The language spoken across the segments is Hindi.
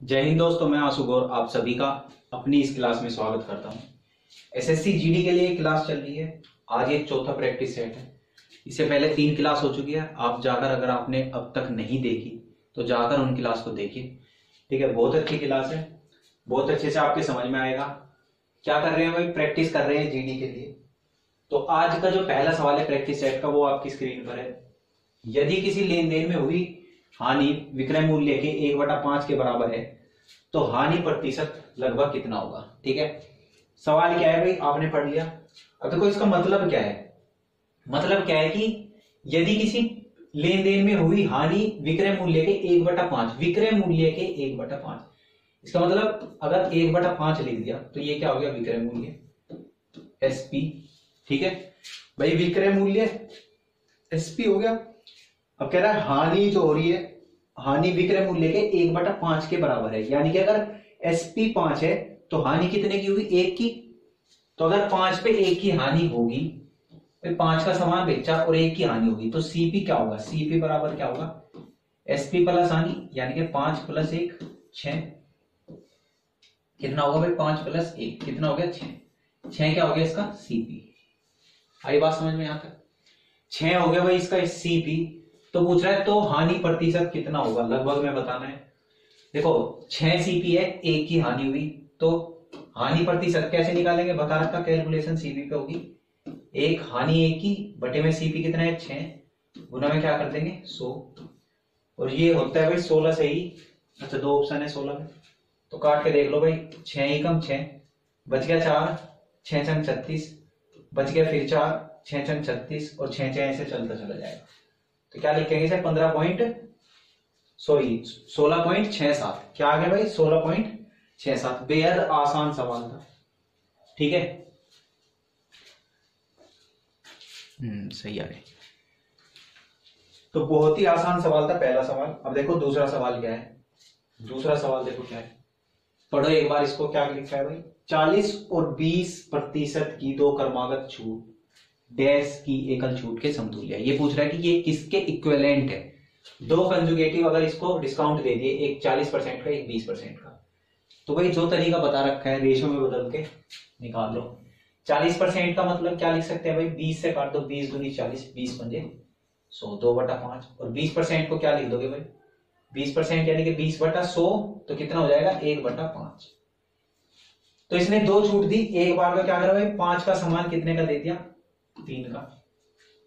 जय हिंद दोस्तों, मैं आशु गौर आप सभी का अपनी इस क्लास में स्वागत करता हूँ। एसएससी जीडी के लिए क्लास चल रही है। आज ये चौथा प्रैक्टिस सेट है। इससे पहले तीन क्लास हो चुकी है। आप जाकर अगर आपने अब तक नहीं देखी तो जाकर उन क्लास को देखिए। ठीक है, बहुत अच्छी क्लास है। बहुत अच्छे से आपके समझ में आएगा। क्या कर रहे हैं भाई? प्रैक्टिस कर रहे हैं जीडी के लिए। तो आज का जो पहला सवाल है प्रैक्टिस सेट का, वो आपकी स्क्रीन पर है। यदि किसी लेन देन में हुई हानि विक्रय मूल्य के एक बटा पाँच के बराबर है तो हानि प्रतिशत लगभग कितना होगा? ठीक है? सवाल क्या है भाई? आपने पढ़ लिया। अब देखो, इसका मतलब क्या है? मतलब क्या है कि यदि किसी लेन देन में हुई हानि विक्रय मूल्य के एक बटा पाँच, विक्रय मूल्य के एक बटा पाँच, इसका मतलब अगर एक बटा पाँच लिख दिया तो ये क्या हो गया? विक्रय मूल्य। एसपी ठीक है? भाई, विक्रय मूल्य एसपी हो गया। अब कह रहा है, हानि जो हो रही है हानि विक्रय मूल्य के एक बटा पाँच के बराबर है। यानी कि अगर एसपी पाँच है तो हानि कितने की होगी? एक की। तो अगर पाँच पे एक की हानि होगी तो पाँच का समान बेचा और एक की हानि होगी तो सीपी क्या होगा? सीपी बराबर क्या होगा? एसपी प्लस हानि, यानी कि पाँच प्लस एक छ कितना होगा भाई? पाँच प्लस एक। कितना हो गया? छ छ क्या हो गया इसका? सीपी आई बात समझ में तक? छ हो गया भाई इसका सीपी तो पूछ रहा है तो हानि प्रतिशत कितना होगा? लगभग में बताना है। देखो, छह सीपी है, एक की हानि हुई तो हानि प्रतिशत कैसे निकालेंगे? बता रखा कैलकुलेशन सीपी पे होगी। एक हानि एक की, बटे में सीपी कितना है? छह। गुना में क्या कर देंगे? सो। और ये होता है भाई, सोलह से ही। अच्छा दो ऑप्शन है, सोलह में। तो काट के देख लो भाई, छह ही कम छह। बच गया चार, छह छत्तीस। बच गया फिर चार, छह छत्तीस, और छह छह ऐसे चलता चला जाएगा। तो क्या लिखेंगे सर? पंद्रह पॉइंट सॉरी सोलह पॉइंट छह सात। क्या आ गया भाई? सोलह पॉइंट छह सात। बेहद आसान सवाल था। ठीक है? हम्म सही आ गए तो बहुत ही आसान सवाल था पहला सवाल। अब देखो दूसरा सवाल क्या है? दूसरा सवाल देखो क्या है। पढ़ो एक बार इसको क्या लिखा है भाई? चालीस और बीस प्रतिशत की दो कर्मागत छूट। डैश की एकल छूट के समतुल्य ये पूछ रहा है कि ये किसके इक्वेलेंट है? दो कंजुगेटिव अगर इसको डिस्काउंट दे दिए, एक चालीस परसेंट का, एक बीस परसेंट का। तो भाई जो तरीका बता रखा है, रेशो में बदल के, निकाल लो। चालीस परसेंट का मतलब क्या लिख सकते हैं भाई? बीस से काट दो, बीस दूनी चालीस, बीस पंजे सो, दो बटा पाँच। और बीस परसेंट को क्या लिख दोगे भाई? बीस परसेंट यानी कि बीस बटा सो तो कितना हो जाएगा? एक बटा पाँच। तो इसने दो छूट दी, एक बार में क्या करा भाई? पाँच का समान कितने का दे दिया? तीन का।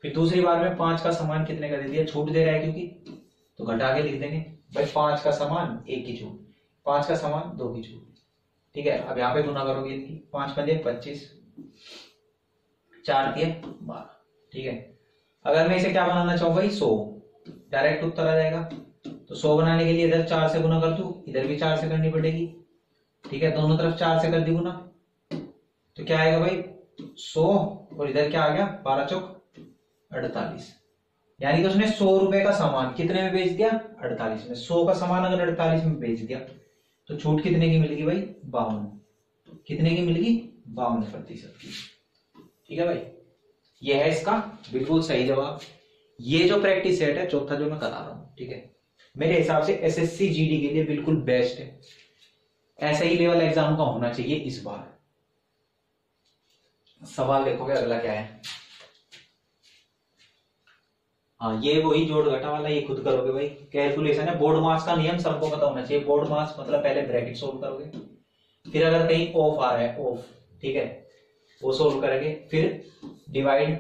फिर दूसरी बार में पाँच का समान कितने का दे दिया? छूट दे रहा है क्योंकि? तो घटा के लिख देंगे। भाई पाँच का समान एक की छूट। पाँच का समान दो की छूट। ठीक है? अब यहाँ पे गुना करोगे इनकी। पाँच पंजे पच्चीस। चार दिए बारह। ठीक है? अगर मैं इसे क्या बनाना चाहूँ भाई? सौ। डायरेक्ट उत्तर आ जाएगा। तो सौ बनाने के लिए इधर चार से गुना कर दू? इधर भी चार से करनी पड़ेगी। ठीक है? दोनों तरफ़ चार से कर दी गुना तो क्या आएगा भाई? सौ, और इधर क्या आ गया? बारह चौक, अड़तालीस। यानी कि उसने सौ रुपए का सामान कितने में बेच दिया? अड़तालीस में। सौ का सामान अगर अड़तालीस में बेच दिया तो छूट कितने की मिलेगी भाई? बावन। कितने की मिलेगी? बावन प्रतिशत की। ठीक है भाई? यह है इसका बिल्कुल सही जवाब। ये जो प्रैक्टिस सेट है, चौथा जो मैं करा रहा हूँ, ठीक है? मेरे हिसाब से एसएससी जीडी के लिए बिल्कुल बेस्ट है। ऐसा ही लेवल एग्ज़ाम का होना चाहिए इस बार। सवाल देखोगे अगला क्या है? हाँ ये वही जोड़ घटा वाला, ये खुद करोगे भाई। कैलकुलेशन है बोर्ड मास का नियम सबको पता होना चाहिए। बोर्ड मास मतलब पहले ब्रैकेट सोल्व करोगे। फिर अगर कहीं ऑफ़ आ रहा है ऑफ़ ठीक है? वो सोल्व करेंगे। फिर डिवाइड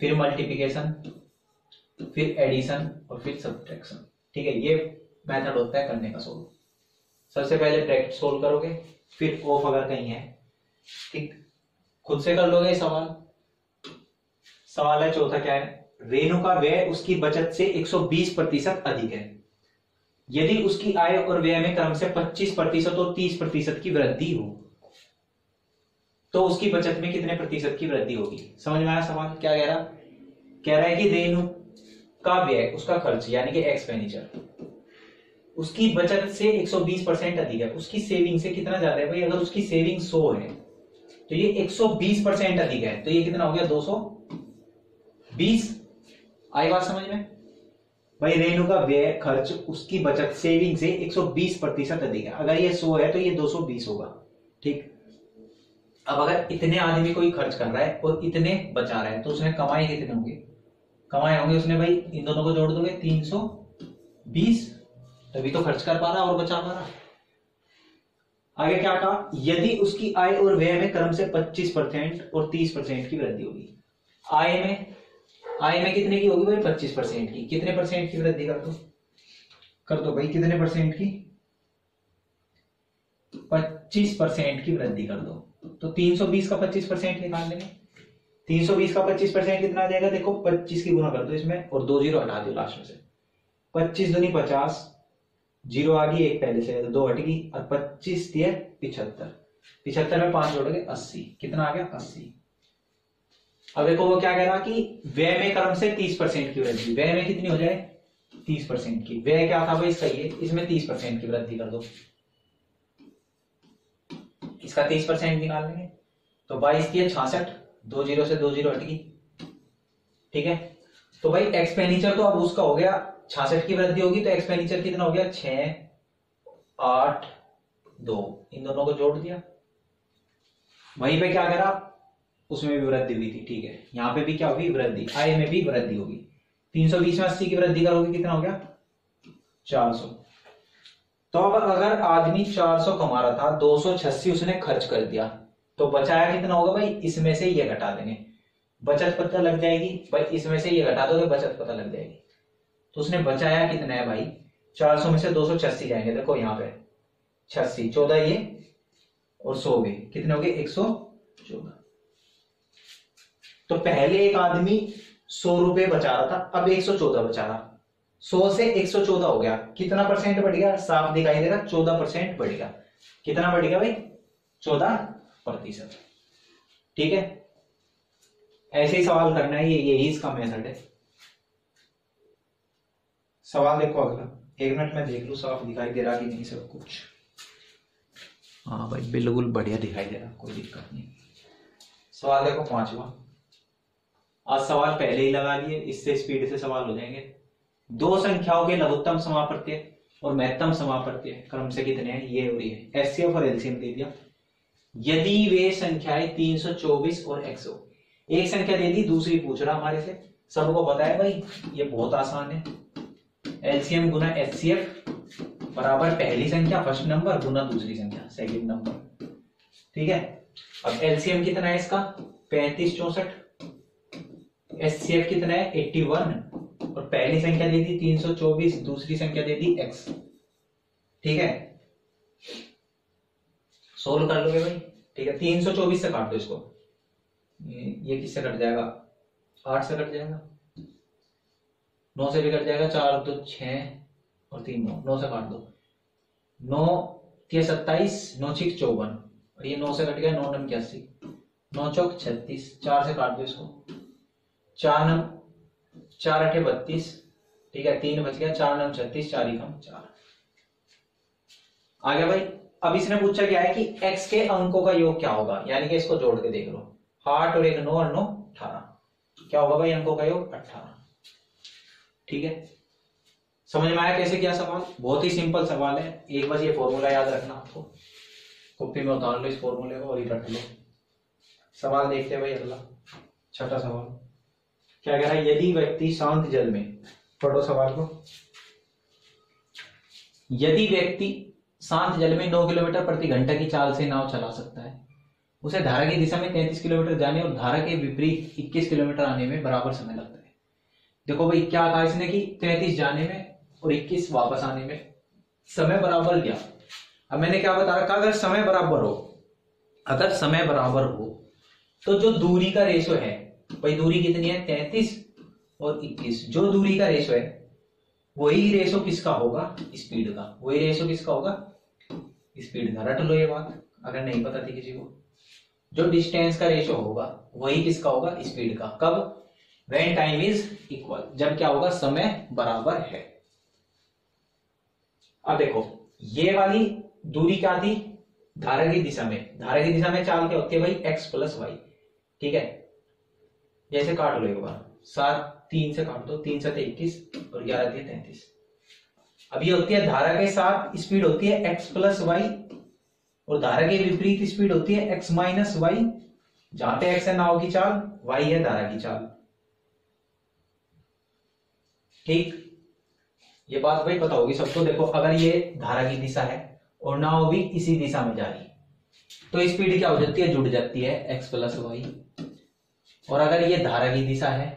फिर मल्टीप्लिकेशन फिर एडिशन और फिर सब्ट्रैक्शन ठीक है? ये मेथड होता है करने का सोल्व सबसे पहले ब्रैकेट सोल्व करोगे। फिर ऑफ़ अगर कहीं है, ठीक? खुद से कर लोगे सवाल? सवाल है, चौथा क्या है? रेणु का व्यय उसकी बचत से 120 प्रतिशत अधिक है। यदि उसकी आय और व्यय में क्रम से 25 प्रतिशत और 30 प्रतिशत की वृद्धि हो तो उसकी बचत में कितने प्रतिशत की वृद्धि होगी? समझ में आया सवाल? क्या कह रहा? कह रहा है कि रेणु का व्यय, उसका खर्च, यानी कि एक्सपेंडिचर उसकी बचत से 120 परसेंट अधिक है। उसकी सेविंग से कितना ज़्यादा है भाई? अगर उसकी सेविंग 100 है तो ये 120 परसेंट अधिक है। तो ये कितना हो गया? 220 आई बात समझ में? भाई, रेणु का व्यय खर्च उसकी बचत सेविंग से 120 प्रतिशत अधिक है। अगर ये 100 है तो ये 220 होगा। ठीक? अब अगर इतने आदमी कोई खर्च कर रहा है और इतने बचा रहा है तो उसने कमाए कितने होंगे? कमाए होंगे उसने भाई, इन दोनों को जोड़ दोगे 320 तभी तो खर्च कर पा रहा और बचा पा रहा। आगे क्या कहा यदि उसकी आय और व्यय में क्रम से 25 परसेंट और 30 परसेंट की वृद्धि होगी। आय में आय में कितने की होगी भाई? पच्चीस परसेंट की। कितने परसेंट की वृद्धि कर दो? कर दो भाई, कितने परसेंट की? पच्चीस परसेंट की वृद्धि कर दो। तो 320 का 25 परसेंट निकाल लेंगे। 320 का 25 परसेंट कितना आ जाएगा? देखो 25 की गुना कर दो इसमें और दो ज़ीरो हटा दो लास्ट में से। 25 दुनी 50 ज़ीरो आ गई, एक पहले से तो दो हट गई, और 25 दिए पिछहत्तर। पिछहत्तर में पाँच जोड़ोगे 80 कितना आ गया? 80 अब देखो वो क्या कह रहा कि व्यय में क्रम से तीस परसेंट की वृद्धि। व्यय में कितनी हो जाए? तीस परसेंट की। व्यय क्या था भाई? सही है। इसमें तीस परसेंट की वृद्धि कर दो। इसका तीस परसेंट निकाल लेंगे। तो बाईस की छाछठ। दो ज़ीरो से दो ज़ीरो हटगी ठीक है? तो भाई एक्सपेंडिचर तो अब उसका हो गया छाछठ की वृद्धि होगी तो एक्सपेंडिचर कितना हो गया? छ आठ, दो। इन दोनों को जोड़ दिया। वहीं पे क्या करा? उसमें भी वृद्धि हुई थी, ठीक है। यहाँ पे भी क्या होगी वृद्धि। आय में भी वृद्धि होगी। तीन सौ बीस में अस्सी की वृद्धि करोगे, कितना हो गया? चार सौ। तो अब अगर आदमी चार सौ कमा रहा था, दो सौ छस्सी उसने खर्च कर दिया तो बचाया कितना होगा भाई? इसमें से ये घटा देंगे। बचत पता लग जाएगी। भाई, इसमें से ये घटा दोगे, बचत पता लग जाएगी। तो उसने बचाया कितना है भाई? चार सौ में से दो जाएँगे देखो यहाँ पे। छस्सी चौदह ये और सौ गए कितने हो गए? एक सौ चौदह। तो पहले एक आदमी सौ रुपए बचा रहा था, अब एक सौ चौदह बचा रहा। सौ से एक सौ चौदह हो गया। कितना परसेंट बढ़ गया? साफ़ दिखाई देगा चौदह परसेंट बढ़ गया। कितना बढ़ गया भाई? चौदह प्रतिशत। ठीक है? ऐसे ही सवाल करना है, ये, यही इसका मेथड है। सवाल देखो अगला। एक मिनट में देख लू साफ़ दिखाई दे रहा कि नहीं सब कुछ। हाँ भाई बिल्कुल बढ़िया दिखाई दे रहा कोई दिक्कत नहीं। सवाल देखो पांचवा। आज सवाल पहले ही लगा लिए इससे स्पीड से सवाल हो जाएँगे। दो संख्याओं के लघुत्तम समाप्रत्य और महत्तम समाप्रत्य क्रम से कितने हैं? ये हो रही है। एस और एलसीएम दे दिया। यदि वे संख्याएँ 324 और 100 एक संख्या दे दी दूसरी पूछ रहा हमारे से। सबको पता है भाई ये बहुत आसान है। एलसीएम गुना एच बराबर पहली संख्या फ़र्स्ट नंबर गुना दूसरी संख्या सेकंड नंबर ठीक है? अब एलसीएम कितना है इसका? पैंतीस चौसठ। एस सी एफ़ कितना है? एट्टी वन और पहली संख्या दे दी तीन सौ चौबीस दूसरी संख्या दे दी एक्स ठीक है? सोल्व कर लोगे भाई? ठीक है तीन सौ चौबीस से काट दो इसको। ये, ये किससे कट जाएगा? आठ से कट जाएगा। नौ से कट जाएगा, चार दो छ और तीन नौ नौ से काट दो। नौ के सत्ताईस, नौ छिक चौवन, और ये नौ से कट गया, नौ नम इक्यासी। नौ चौक छत्तीस, चार से काट दो इसको। चार नम, चार अठे बत्तीस, ठीक है, तीन बच गया, चार नम छत्तीस, चार ही कम चार। आ गया भाई, अब इसने पूछा क्या है कि x के अंकों का योग क्या होगा? यानी कि इसको जोड़ के देख लो। आठ और एक नौ और नौ, अठारह। क्या होगा भाई अंकों का योग? अठारह। ठीक है? समझ में आया कैसे क्या सवाल? बहुत ही सिंपल सवाल है। एक बस ये फॉर्मूला याद रखना आपको। कॉपी में उतार लो इस फॉर्मूले को और रख लो। सवाल देखते हैं भाई अगला। छठा सवाल। क्या कह रहा है? यदि व्यक्ति शांत जल में, पढ़ो सवाल को। यदि व्यक्ति शांत जल में 9 किलोमीटर प्रति घंटा की चाल से नाव चला सकता है, उसे धारा की दिशा में 33 किलोमीटर जाने और धारा के विपरीत 21 किलोमीटर आने में बराबर समय लगता है। देखो भाई, क्या कहा इसने कि 33 जाने में और 21 वापस आने में? समय बराबर लिया अब मैंने क्या बता रखा, अगर समय बराबर हो, अगर समय बराबर हो तो जो दूरी का रेशो है, भाई दूरी कितनी है? तैतीस और इक्कीस। जो दूरी का रेशो है, वही रेशो किसका होगा? स्पीड का। वही रेशो किसका होगा? स्पीड का। रट लो ये बात, अगर नहीं पता थी किसी को। जो डिस्टेंस का रेशो होगा, वही किसका होगा? स्पीड का। कब? वेन टाइम इज़ इक्वल जब क्या होगा? समय बराबर है। अब देखो, ये वाली दूरी क्या थी? धारा की दिशा में। धारा की दिशा में चाल क्या होती है भाई? एक्स प्लस वाई ठीक है? जैसे काट लो एक बार। सात, तीन से काट दो। तीन से इक्कीस और ग्यारह दिए तैतीस। अब ये होती है धारा के साथ स्पीड होती है एक्स प्लस वाई और धारा के विपरीत स्पीड होती है एक्स माइनस वाई जहाँ पे एक्स है नाव की चाल वाई है धारा की चाल। ठीक? ये बात भाई पता होगी सबको। देखो, अगर ये धारा की दिशा है और नाव भी इसी दिशा में जा रही है तो स्पीड क्या हो जाती है? जुड़ जाती है एक्स प्लस वाई और अगर ये धारा की दिशा है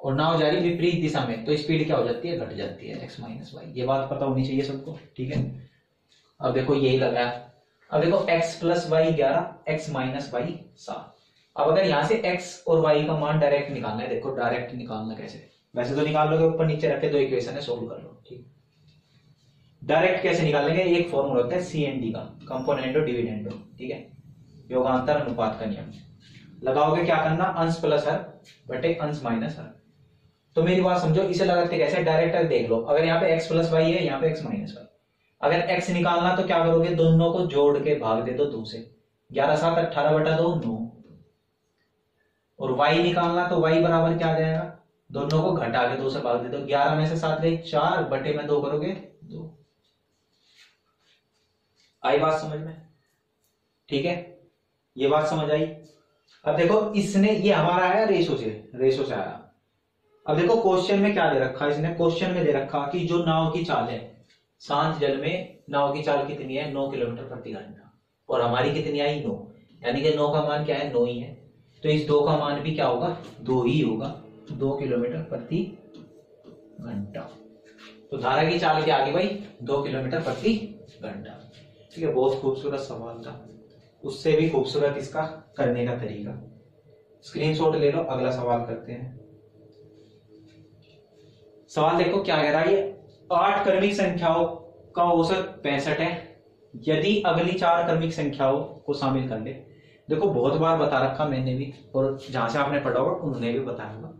और नाव जा रही विपरीत दिशा में तो स्पीड क्या हो जाती है? घट जाती है एक्स माइनस वाई ये बात पता होनी चाहिए सबको, ठीक है? अब देखो, यही लगाया अब देखो, x प्लस वाई ग्यारह एक्स माइनस वाई सात। अब अगर यहाँ से x और y का मान डायरेक्ट निकालना है, देखो डायरेक्ट निकालना कैसे? वैसे तो निकाल लोगे ऊपर नीचे रखे दो इक्वेशन है सोल्व कर लो, ठीक। डायरेक्ट कैसे निकाल लेंगे एक फॉर्मूला होता है सी एन डी का कंपोनेंटो डिविडेंडो ठीक है? योगांतर अनुपात का नियम। लगाओगे क्या करना? अंश प्लस हर बटे अंश माइनस हर तो मेरी बात समझो, इसे लगाते कैसे? डायरेक्ट देख लो। अगर यहाँ पे एक्स प्लस वाई है, यहाँ पे एक्स माइनस वाई अगर एक्स निकालना तो क्या करोगे? दोनों को जोड़ के भाग दे दो दो से। ग्यारह सात अट्ठारह बटा दो, नौ। और वाई निकालना तो वाई बराबर क्या आ जाएगा? दोनों को घटा के दो से भाग दे दो। ग्यारह में से सात गई चार बटे में दो करोगे, दो। आई बात समझ में? ठीक है? ये बात समझ आई? अब देखो, इसने, ये हमारा आया रेशो से रेशो से आया। अब देखो क्वेश्चन में क्या दे रखा इसने? क्वेश्चन में दे रखा कि जो नाव की चाल है, शांत जल में नाव की चाल कितनी है? नौ किलोमीटर प्रति घंटा। और हमारी कितनी आई? नौ। यानी कि नौ का मान क्या है? नौ ही है। तो इस दो का मान भी क्या होगा? दो ही होगा। दो किलोमीटर प्रति घंटा। तो धारा की चाल के आगे भाई? दो किलोमीटर प्रति घंटा। ठीक है, बहुत खूबसूरत सवाल था। उससे भी खूबसूरत इसका करने का तरीका। स्क्रीनशॉट ले लो, अगला सवाल करते हैं। सवाल देखो क्या कह रहा है, ये आठ क्रमिक संख्याओं का औसत पैंसठ है। यदि अगली चार क्रमिक संख्याओं को शामिल कर ले। देखो, बहुत बार बता रखा मैंने भी, और जहाँ से आपने पढ़ा होगा, उन्होंने भी बताया होगा।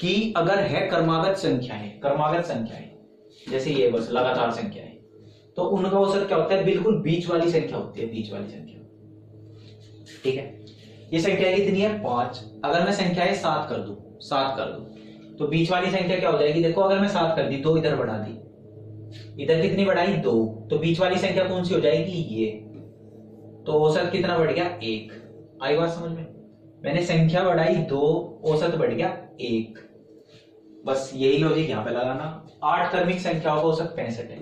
कि अगर है क्रमागत संख्याएँ क्रमागत संख्याएँ, जैसे ये बस लगातार संख्याएँ तो उनका औसत क्या होता है? बिल्कुल बीच वाली संख्या होती है, बीच वाली संख्या। ठीक है? ये संख्या कितनी है? पाँच। अगर मैं संख्याएँ सात कर दू, सात कर दू तो बीच वाली संख्या क्या हो जाएगी? देखो, अगर मैं सात कर दी, दो इधर बढ़ा दी। इधर कितनी बढ़ाई? दो। तो बीच वाली संख्या कौन सी हो जाएगी? ये। तो औसत कितना बढ़ गया? एक। आई बात समझ में? मैंने संख्या बढ़ाई, दो, औसत बढ़ गया, एक। बस यही लॉजिक यहाँ पे लगाना। आठ कर्मिक संख्याओं का औसत पैंसठ है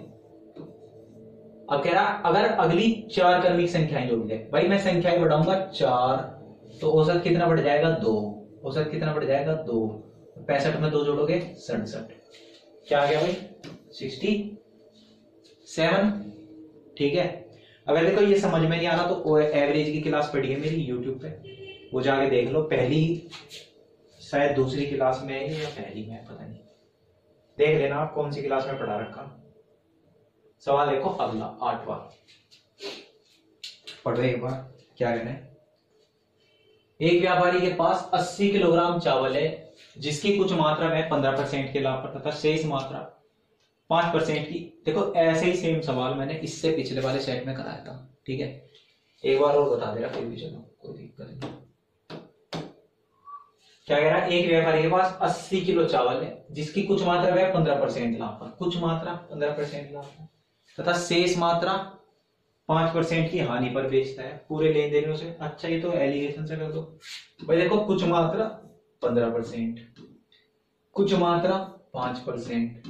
अब कह रहा अगर अगली चार कर्मिक संख्याएँ जोड़ दे। भाई मैं संख्याएँ बढ़ाऊँगा चार तो औसत कितना बढ़ जाएगा दो। औसत कितना बढ़ जाएगा दो। पैंसठ में दो जोड़ोगे सड़सठ। क्या आ गया भाई? सिक्सटी? सेवन? ठीक है। अगर देखो ये समझ में नहीं आ रहा तो एवरेज की क्लास पढ़ी है मेरी यूट्यूब पे। वो जाके देख लो। पहली शायद दूसरी क्लास में है या पहली में पता नहीं। देख लेना आप कौन सी क्लास में पढ़ा रखा। सवाल देखो अगला आठवा पढ़ो एक बार क्या कहना है एक व्यापारी के पास 80 किलोग्राम चावल है जिसकी कुछ मात्रा में 15 परसेंट के लाभ पर तथा शेष मात्रा पाँच परसेंट की। देखो ऐसे ही सेम सवाल मैंने इससे पिछले वाले सेट में कराया था ठीक है? एक बार और बता दे रहा कोई भी चलो कोई दिक्कत नहीं। क्या कह रहा है? एक व्यापारी के पास 80 किलो चावल है, जिसकी कुछ मात्रा वह पंद्रह परसेंट लाभ पर। कुछ मात्रा? पंद्रह परसेंट लाभ पर। तथा शेष मात्रा पाँच परसेंट की हानि पर बेचता है। पूरे लेन देनों से। अच्छा ये तो एलिगेशन से कर दो। भाई देखो, कुछ मात्रा पंद्रह परसेंट। कुछ मात्रा पाँच परसेंट।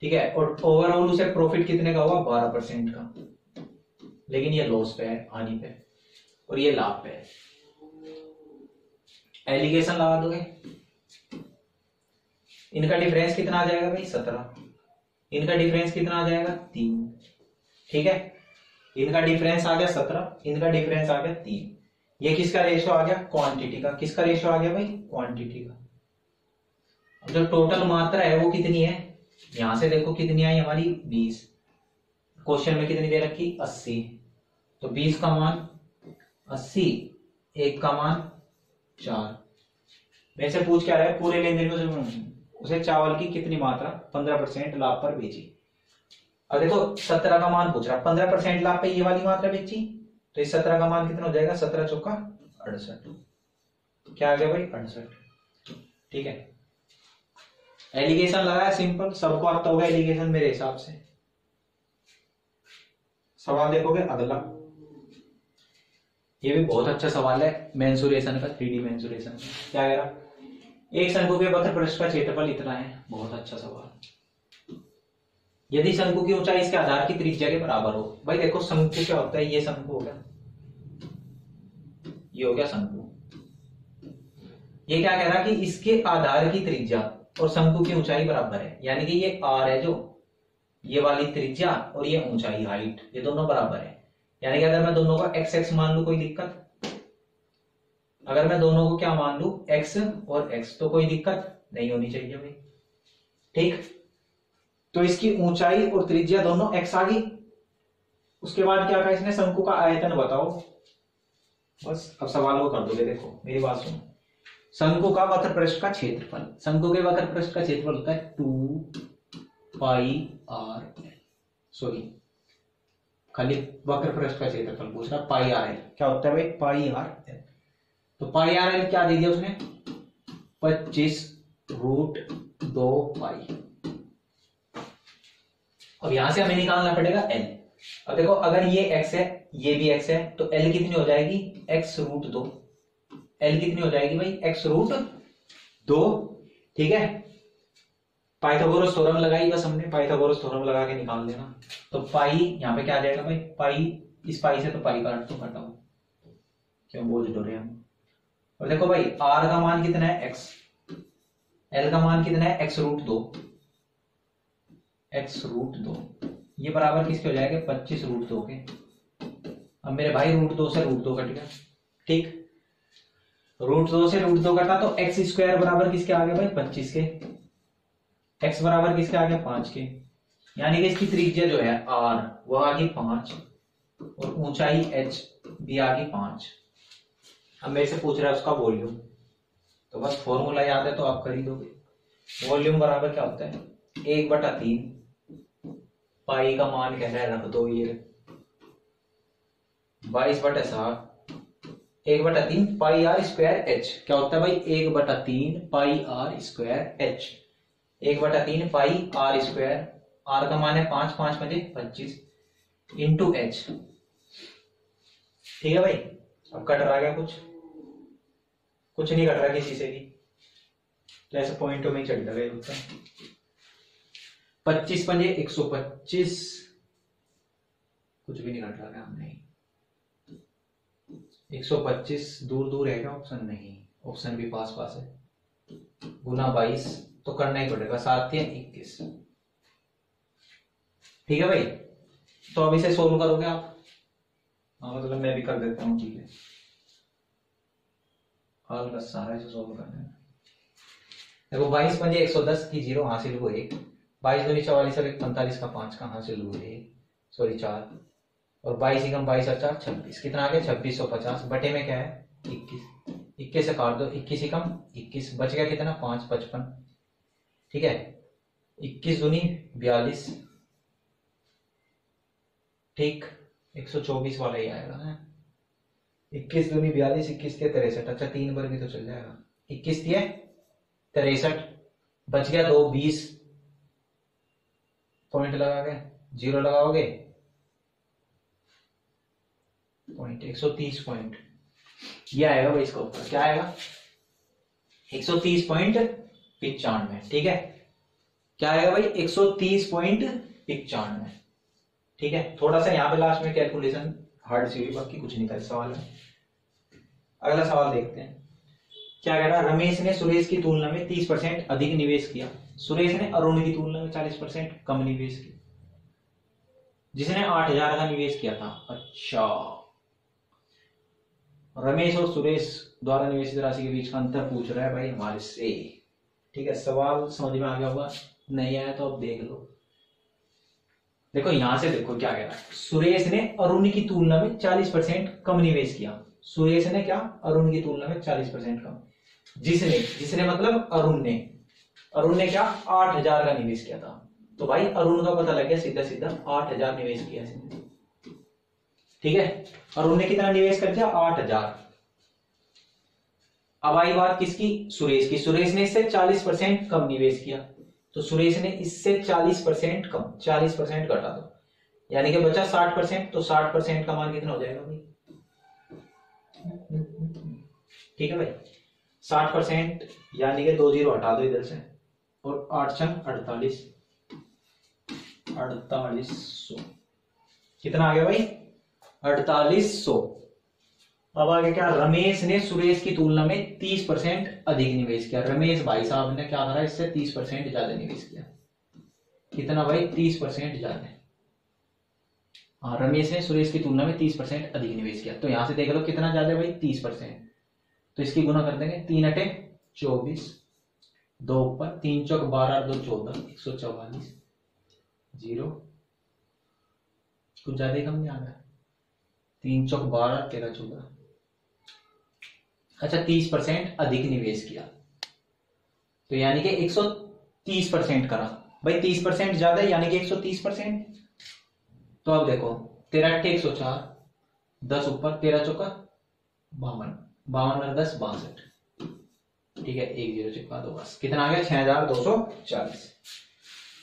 ठीक है? और ओवरऑल उसे प्रॉफिट कितने का हुआ? बारह परसेंट का। लेकिन ये लॉस पे है, हानि पे और ये लाभ पे है। एलिगेशन लगा दोगे। इनका डिफरेंस कितना आ जाएगा भाई? सत्रह। इनका डिफरेंस कितना आ जाएगा? तीन। ठीक है? इनका डिफरेंस आ गया सत्रह, इनका डिफरेंस आ गया तीन। ये किसका रेशियो आ गया? क्वांटिटी का। किसका रेशियो आ गया भाई? क्वांटिटी का। जो टोटल मात्रा है, वो कितनी है? यहाँ से देखो कितनी आई हमारी? बीस। क्वेश्चन में कितनी दे रखी? अस्सी। तो बीस का मान अस्सी, एक का मान चार। मेरे से पूछ क्या रहा है? पूरे लेन देन में उसे चावल की कितनी मात्रा? पंद्रह परसेंट लाभ पर बेची। अब देखो, सत्रह का मान पूछ रहा है। पंद्रह परसेंट लाभ पे ये वाली मात्रा बेची? तो इस सत्रह का मान कितना हो जाएगा? सत्रह चौका अड़सठ तो क्या आ गया भाई? अड़सठ। ठीक है। एलिगेशन लगाया सिंपल सबको आता होगा एलिगेशन मेरे हिसाब से। सवाल देखोगे? अगला ये भी बहुत अच्छा सवाल है मेंसुरेशन का थ्री डी मेंसुरेशन क्या कह रहा एक शंकु के पत्र पृष्ठ का क्षेत्रफल इतना है, बहुत अच्छा सवाल। यदि शंकु की ऊंचाई इसके आधार की त्रिज्या के बराबर हो, भाई देखो शंकु क्या होता है, ये शंकु हो गया। ये हो गया शंकु। ये क्या कह रहा कि इसके आधार की त्रिज्या और शंकु की ऊंचाई बराबर है, यानी कि ये आर है जो, ये वाली त्रिज्या और ये ऊंचाई हाइट ये दोनों बराबर है। यानी कि अगर मैं दोनों को एक्स एक्स मान लू, कोई दिक्कत? अगर मैं दोनों को क्या मान लू? एक्स और एक्स तो कोई दिक्कत? नहीं होनी चाहिए भाई। ठीक? तो इसकी ऊंचाई और त्रिज्या दोनों एक्स आ गई। उसके बाद क्या कहा इसने? शंकु का आयतन बताओ। बस, अब सवाल वो कर दोगे, देखो, मेरी बात सुनो। शंकु का वक्र पृष्ठ का क्षेत्रफल। शंकु के वक्र पृष्ठ का क्षेत्रफल होता है टू पाई आर सॉरी खाली वक्र पृष्ठ का क्षेत्रफल पूछ रहा पाई आर एल। क्या होता है भाई? Pi R L. तो पाई आर एल क्या दे दिया उसने? पच्चीस रूट दो पाई। अब यहाँ से हमें निकालना पड़ेगा एल। अब देखो अगर ये एक्स है ये भी एक्स है तो एल कितनी हो जाएगी? एक्स रूट दो। एल कितनी हो जाएगी भाई? एक्स रूट दो। ठीक है? पाइथागोरस थ्योरम लगाई, बस हमने पाइथागोरस थ्योरम लगा के निकाल देना। तो पाई, यहाँ पे क्या आ जाएगा भाई? पाई, इस पाई से तो पाई काट तो हटाओ क्यों? बोझ डोरे हम और देखो भाई आर का मान कितना है? एक्स एल का मान कितना है? एक्स रूट दो। एक्स रूट दो। ये बराबर किसके हो जाएगा? पच्चीस रूट दो के। अब मेरे भाई रूट दो से रूट दो कट गया। ठीक? रूट दो से रूट दो कटा तो एक्स स्क्वायर बराबर किसके आ गया भाई? पच्चीस के। एक्स बराबर किसके आ गया पाँच के। यानी कि इसकी त्रिज्या जो है आर वो आ गई पाँच और ऊंचाई एच भी आ गई पाँच। अब मेरे से पूछ रहा है उसका वॉल्यूम। तो बस फॉर्मूला याद है तो आप कर ही दोगे। वॉल्यूम बराबर क्या होता है? एक बटा तीन। पाई का मान कह रहा है, रख दो ये। बाईस बटा सात। एक बटा तीन, पाई आर स्क्वायर एच क्या होता है भाई? एक बटा तीन, पाई आर स्क्वायर एच एक बटा तीन पाई आर स्क्वायर, आर का मान है पाँच पाँच बजे पच्चीस इंटू एच ठीक है भाई? अब कट रहा क्या कुछ? कुछ नहीं कट रहा किसी से भी। तो ऐसे पॉइंटों में चढ़ गए उत्तर पच्चीस पंजे एक सौ पच्चीस। कुछ भी नहीं कट रहा क्या? नहीं। एक सौ पच्चीस दूर दूर है क्या? ऑप्शन नहीं। ऑप्शन भी पास पास है। गुना बाईस। तो करना ही पड़ेगा सात या इक्कीस। ठीक है भाई? तो अब इसे सोल्व करोगे आप? हाँ मतलब मैं भी कर देता हूँ ठीक है। हल का सारा इसे सोल्व कर देना देखो बाईस पंजे एक सौ दस की ज़ीरो हासिल हुए। एक बाईस दो चौवालीस और एक पैंतालीस का पाँच का हासिल हुए। एक सॉरी चार। और बाईस एकम बाईस और चार छब्बीस। कितना आ गया? छब्बीस सौ पचास। बटे में क्या है? इक्कीस। इक्कीस से काट दो। इक्कीस एकम इक्कीस। बच गया कितना? पाँच पचपन। ठीक है? इक्कीस दूनी बयालीस। ठीक एक सौ चौबीस वाला ही आएगा। है। इक्कीस दूनी बयालीस इक्कीस दिया तिरसठ। अच्छा तीन बार भी तो चल जाएगा। इक्कीस दिए तिरसठ। बच गया दो बीस। पॉइंट लगा के ज़ीरो लगाओगे? पॉइंट एक सौ तीस पॉइंट ये आएगा भाई इसका ऊपर। क्या आएगा? एक सौ तीस पॉइंट पिचानवे, ठीक है? क्या आएगा भाई? एक सौ तीस पॉइंट पिचानवे। ठीक है? थोड़ा सा यहाँ पे लास्ट में कैलकुलेशन हार्ड सी हुई, बाकी कुछ नहीं था इस सवाल में। अगला सवाल देखते हैं। क्या कह रहा रमेश ने सुरेश की तुलना में तीस परसेंट अधिक निवेश किया। सुरेश ने अरुण की तुलना में चालीस परसेंट कम निवेश किया। जिसने आठ हज़ार का निवेश किया था। अच्छा। रमेश और सुरेश द्वारा निवेशित राशि के बीच का अंतर पूछ रहा है भाई हमारे से। ठीक है, सवाल समझ में आ गया होगा। नहीं आया तो अब देख लो। देखो, यहाँ से देखो क्या कह रहा है। सुरेश ने अरुण की तुलना में चालीस परसेंट कम निवेश किया। सुरेश ने क्या? अरुण की तुलना में चालीस परसेंट कम। जिसने जिसने मतलब अरुण ने। अरुण ने क्या? आठ हज़ार का निवेश किया था। तो भाई, अरुण का पता लग गया सीधा सीधा, आठ हज़ार निवेश किया ठीक है? अरुण ने कितना निवेश कर दिया? आठ हज़ार। अब आई बात किसकी? सुरेश की। सुरेश ने इससे 40 परसेंट कम निवेश किया। तो सुरेश ने इससे 40 परसेंट कम 40 परसेंट घटा दो। यानी कि बचा 60 परसेंट तो 60 परसेंट का मान कितना हो जाएगा भाई? ठीक है भाई? 60 परसेंट यानी कि दो ज़ीरो हटा दो इधर से। और आठ छंग अड़तालीस। अड़तालीस सौ। कितना आ गया भाई? अड़तालीस सौ। अब आगे क्या, रमेश ने सुरेश की तुलना में तीस परसेंट अधिक निवेश किया। रमेश भाई साहब ने क्या करा, इससे तीस परसेंट ज़्यादा निवेश किया। कितना भाई? तीस परसेंट ज़्यादा। हाँ रमेश ने सुरेश की तुलना में तीस परसेंट अधिक निवेश किया। तो यहाँ से देख लो कितना ज़्यादा भाई? तीस परसेंट। तो इसकी गुना कर देंगे। तीन अटे चौबीस। दो ऊपर, तीन चौक बारह, दो चौदह, एक सौ चौवालीस। ज़ीरो। कुछ ज़्यादा कम नहीं आ रहा। तीन चौक बारह, तेरह चौदह। अच्छा तीस परसेंट अधिक निवेश किया। तो यानी कि एक सौ तीस परसेंट करा। भाई, तीस परसेंट ज़्यादा, यानी कि एक सौ तीस परसेंट। तो अब देखो तेरह अट्ठे एक सौ चार, दस ऊपर तेरह चौका बावन। बावन और दस, बासठ। ठीक है, एक ज़ीरो चिपका दो बस। कितना आ गया? छह हज़ार दो सौ चालीस।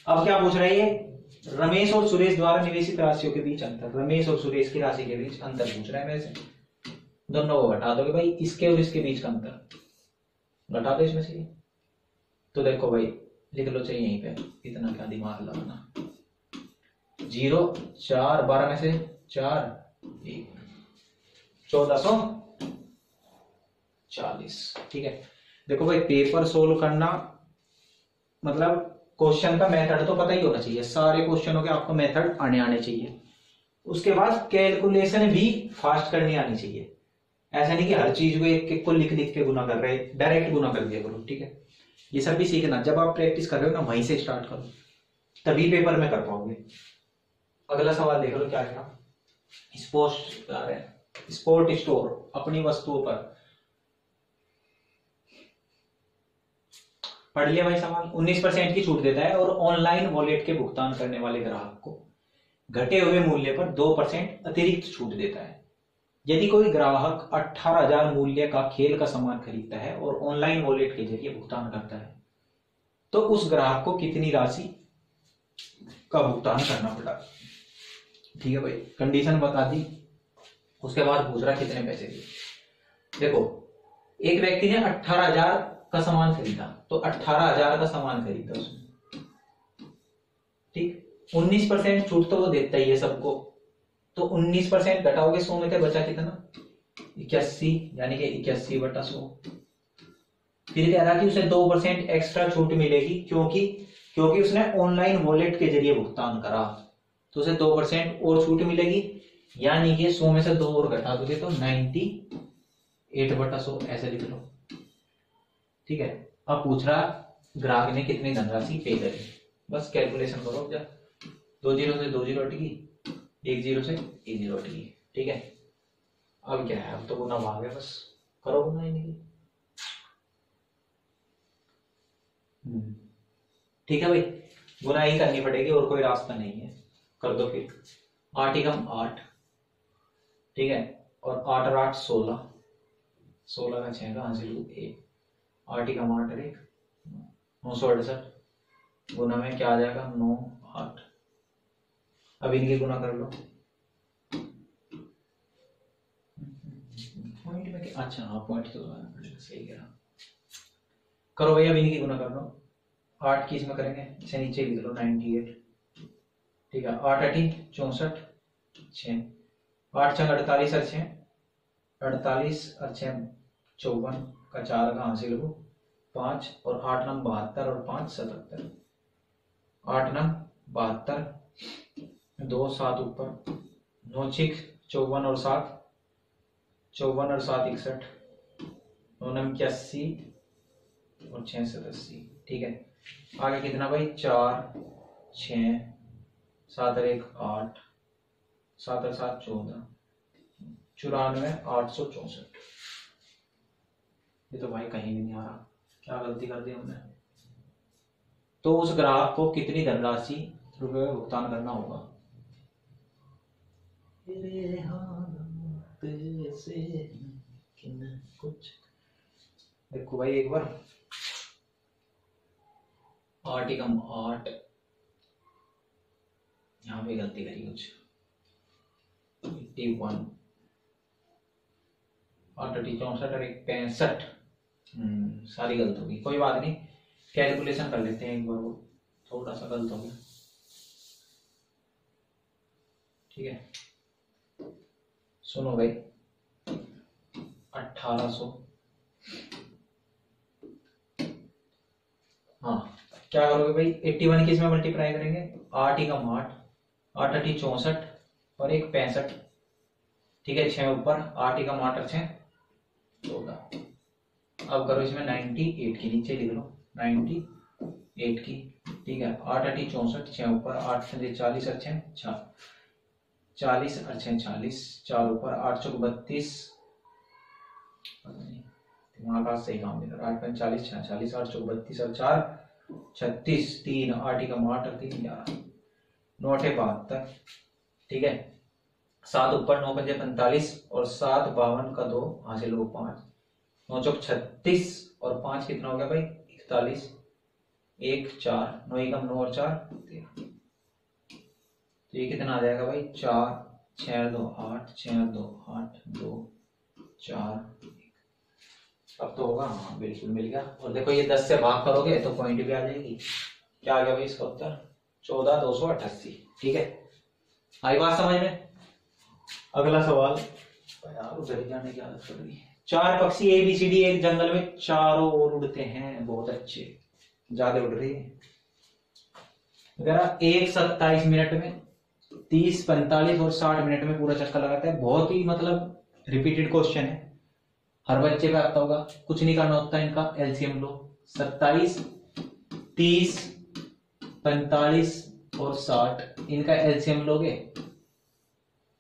अब क्या पूछ रही है रमेश और सुरेश द्वारा निवेशित राशियों के बीच अंतर। रमेश और सुरेश की राशि के बीच अंतर पूछ रहा है मेरे से। दोनों को घटा दोगे भाई, इसके और इसके बीच का अंतर घटा दो इसमें से। तो देखो भाई, लिख लो चाहिए यहीं पे, इतना क्या दिमाग लगाना। ज़ीरो, चार, बारह में से चार, एक, चौदह सौ चालीस। ठीक है? देखो भाई पेपर सोल्व करना मतलब क्वेश्चन का मेथड तो पता ही होना चाहिए। सारे क्वेश्चनों के आपको मेथड आने आने चाहिए। उसके बाद कैलकुलेशन भी फास्ट करनी आनी चाहिए। ऐसा नहीं कि हर चीज़ को एक एक को लिख लिख के गुना कर रहे डायरेक्ट गुना कर दिया करो, ठीक है? ये सब भी सीखना। जब आप प्रैक्टिस कर रहे हो ना, वहीं से स्टार्ट करो। तभी पेपर में कर पाओगे। अगला सवाल देख लो, क्या है स्पोर्ट स्पोर्ट स्टोर अपनी वस्तुओं पर। पढ़ लिया भाई सवाल 19 परसेंट की छूट देता है और ऑनलाइन वॉलेट के भुगतान करने वाले ग्राहक को। घटे हुए मूल्य पर दो परसेंट अतिरिक्त छूट देता है। यदि कोई ग्राहक अठारह हज़ार मूल्य का खेल का सामान खरीदता है और ऑनलाइन वॉलेट के ज़रिए भुगतान करता है तो उस ग्राहक को कितनी राशि का भुगतान करना पड़ा? ठीक है भाई कंडीशन बता दी, उसके बाद रहा कितने पैसे दिए देखो, एक व्यक्ति ने अठारह हज़ार का सामान खरीदा तो अठारह हज़ार का सामान खरीदा उसने। ठीक? उन्नीस परसेंट छूट तो वो देता ही है सबको। तो उन्नीस परसेंट घटाओगे सौ में बचा कितना? इक्यासी, यानी कि इक्यासी बटा सौ। फिर कह रहा कि उसे दो परसेंट एक्स्ट्रा छूट मिलेगी, क्योंकि क्योंकि उसने ऑनलाइन वॉलेट के ज़रिए भुगतान करा। तो उसे दो परसेंट और छूट मिलेगी, यानी कि सौ में से दो और घटा दोगे तो नाइनटी एट बटा सौ, ऐसे लिख लो। ठीक है? अब पूछ रहा ग्राहक ने कितनी धनराशि पे करी। बस कैलकुलेशन करो जा दो ज़ीरो से दो ज़ीरो अटकी एक ज़ीरो से एक ज़ीरो अटकी ठीक है? अब क्या है? अब तो गुना भाग है बस। करो गुना ही नहीं हम्म। ठीक है भाई? गुना ही करनी पड़ेगी और कोई रास्ता नहीं है। कर दो फिर। आठ ही कम आठ ठीक है? और आठ और आठ सोलह। सोलह का छह का हासिल एक आठ का आठ एक। नौ सौ अड़सठ। गुना में क्या आ जाएगा? नौ आठ। अब इनके गुना कर लो। पॉइंट में अच्छा हाँ पॉइंट तो सही कह करो भैया अब इनकी गुना कर लो। आठ की इसमें करेंगे इसे नीचे लिख लो नाइनटी एट ठीक है आठ अठी चौसठ छ आठ छः अड़तालीस और छ अड़तालीस और छ चौवन का चार का हासिल हो पाँच और आठ नंग बहत्तर और पाँच सतहत्तर। आठ नंग बहत्तर दो सात ऊपर, नौ छिक चौवन और सात, चौवन और सात इकसठ, नौ नंग इक्यासी और छह सतासी ठीक है? आगे कितना भाई? चार छ सात और एक, आठ, सात और सात, चौदह, चौरानवे, आठ सौ चौसठ। ये तो भाई कहीं भी नहीं आ रहा। क्या गलती कर दी हमने? तो उस ग्राहक को कितनी धनराशि रुपए भुगतान करना होगा? कुछ देखो भाई एक बार। आठ ही कम आठ यहाँ पे गलती करी कुछ। एट्टी वन आठ अठी चौसठ और एक पैंसठ। हम्म, सारी गलत होगी। कोई बात नहीं कैलकुलेशन कर लेते हैं एक बार वो थोड़ा सा गलत हो गया। ठीक है। सुनो भाई। अठारह सो। हाँ क्या करोगे भाई? एट्टी वन किसमें मल्टीप्लाई करेंगे। आठ ही कम आठ आठ अठी चौसठ, और एक पैंसठ। ठीक है, छह ऊपर, आठ ही कम आठ छह, चौदह। अब करो इसमें नाइनटी एट की नीचे लिख लो। नाइनटी एट की, ठीक है। आठ अठी चौसठ, छह ऊपर, आठ चालीस और छः चालीस और छः चालीस, चार ऊपर आठ, चौक बत्तीस। दिमाग आज सही काम नहीं कर आठ पैंतालीस छः चालीस, आठ, चौक बत्तीस और चार, छत्तीस, तीन, आठ कम आठ और तीन ग्यारह नौ अठे बहत्तर, ठीक है? सात ऊपर नौ पंजे पैंतालीस और सात बावन का दो हासिल हो पाँच। नौ चौक छत्तीस और पाँच कितना हो गया भाई? इकतालीस। एक, चार, नौ एकम नौ और चार तेरह तो ये कितना आ जाएगा भाई? चार छह दो आठ छह दो आठ दो चार अब तो होगा। हाँ बिल्कुल मिल गया। और देखो ये दस से भाग करोगे तो पॉइंट भी आ जाएगी। क्या आ गया भाई इसका उत्तर? चौदह दो सौ अट्ठासी। ठीक है? आई बात समझ में? अगला सवाल। यार उधर जाने की आदत पड़ रही है चार पक्षी ए बी सी डी एक जंगल में चारों ओर उड़ते हैं। बहुत अच्छे। ज़्यादा उड़ रही है। एक सत्ताईस मिनट में तीस, पैंतालीस और साठ मिनट में पूरा चक्कर लगाता है बहुत ही मतलब रिपीटेड क्वेश्चन है। हर बच्चे का आता होगा। कुछ नहीं करना होता इनका एलसीएम लो। सत्ताईस, तीस, पैंतालीस और साठ, इनका एलसीएम लोगे?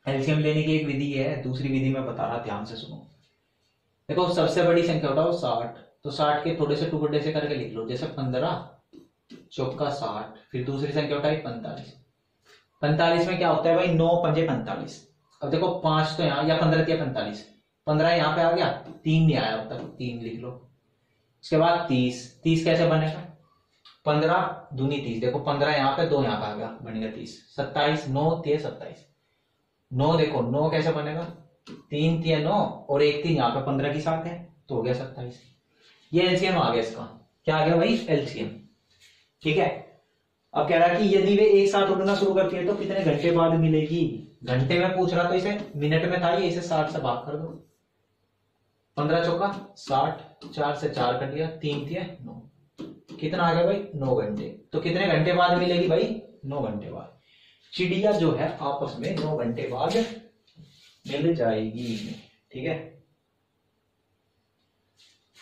एलसीएम लेने की एक विधि है, दूसरी विधि में बता रहा, ध्यान से सुनो। देखो, सबसे बड़ी संख्या उठाओ, साठ। तो साठ के थोड़े से टुकड़े से करके लिख लो, जैसे पंद्रह, चौका साठ, फिर दूसरी संख्या उठाई, पैंतालीस। पैंतालीस में क्या होता है भाई? नौ पंजे पैंतालीस। अब देखो, पाँच तो यहाँ, या पंद्रह या पैंतालीस। पंद्रह यहाँ पे आ गया, तीन नहीं आया अब तक, तीन लिख लो। उसके बाद तीस। तीस कैसे बनेगा पंद्रह दूनी तीस। देखो, पंद्रह यहाँ पे, दो यहाँ पे आ गया बनेगा तीस। सत्ताईस, नौ तीस सत्ताईस। नौ देखो, नौ कैसे बनेगा? तीन तीन नौ और एक तीन यहाँ पे पंद्रह की साथ है तो हो गया सत्ताईस। ये एलसीएम आ गया इसका। क्या आ गया भाई? एलसीएम। ठीक है? अब कह रहा है कि यदि वे एक साथ उड़ना शुरू करती है तो कितने घंटे बाद मिलेगी? घंटे में पूछ रहा तो इसे, मिनट में था ये, इसे साठ से भाग कर दो। पंद्रह चौका, साठ, चार से चार कर दिया, तीन दिया, नौ। कितना आ गया भाई? नौ घंटे। तो कितने घंटे बाद मिलेगी भाई? नौ घंटे बाद। चिड़िया जो है आपस में नौ घंटे बाद मिल जाएगी। ठीक है?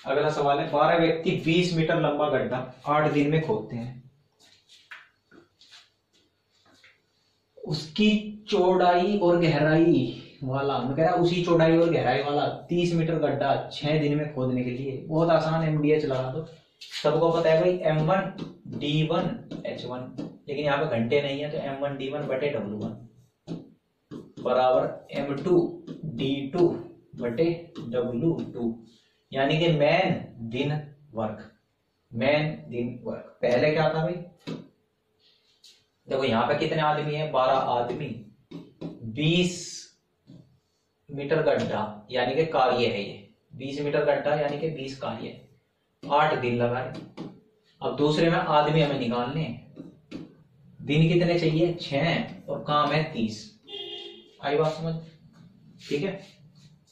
अगला सवाल है, बारह व्यक्ति बीस मीटर लंबा गड्ढा आठ दिन में खोदते हैं। उसकी चौड़ाई और गहराई वाला, मैं कह रहा उसी चौड़ाई और गहराई वाला तीस मीटर गड्ढा छह दिन में खोदने के लिए। बहुत आसान एमडीएच लगा दो। सबको पता है भाई M one D one H one लेकिन यहाँ पे घंटे नहीं है तो एम वन डी वन बटे डब्ल्यू वन बराबर एम टू डी टू बटे डब्ल्यू टू यानी कि मैन दिन वर्क मैन दिन वर्क। पहले क्या था भाई? देखो यहाँ पे कितने आदमी है? बारह आदमी। बीस मीटर गड्ढा यानी कि कार्य है ये। बीस मीटर गड्ढा यानी कि बीस कार्य। आठ दिन लगाए। अब दूसरे में आदमी हमें निकालने दिन कितने चाहिए? छह, और काम है तीस। आई बात समझ? ठीक है?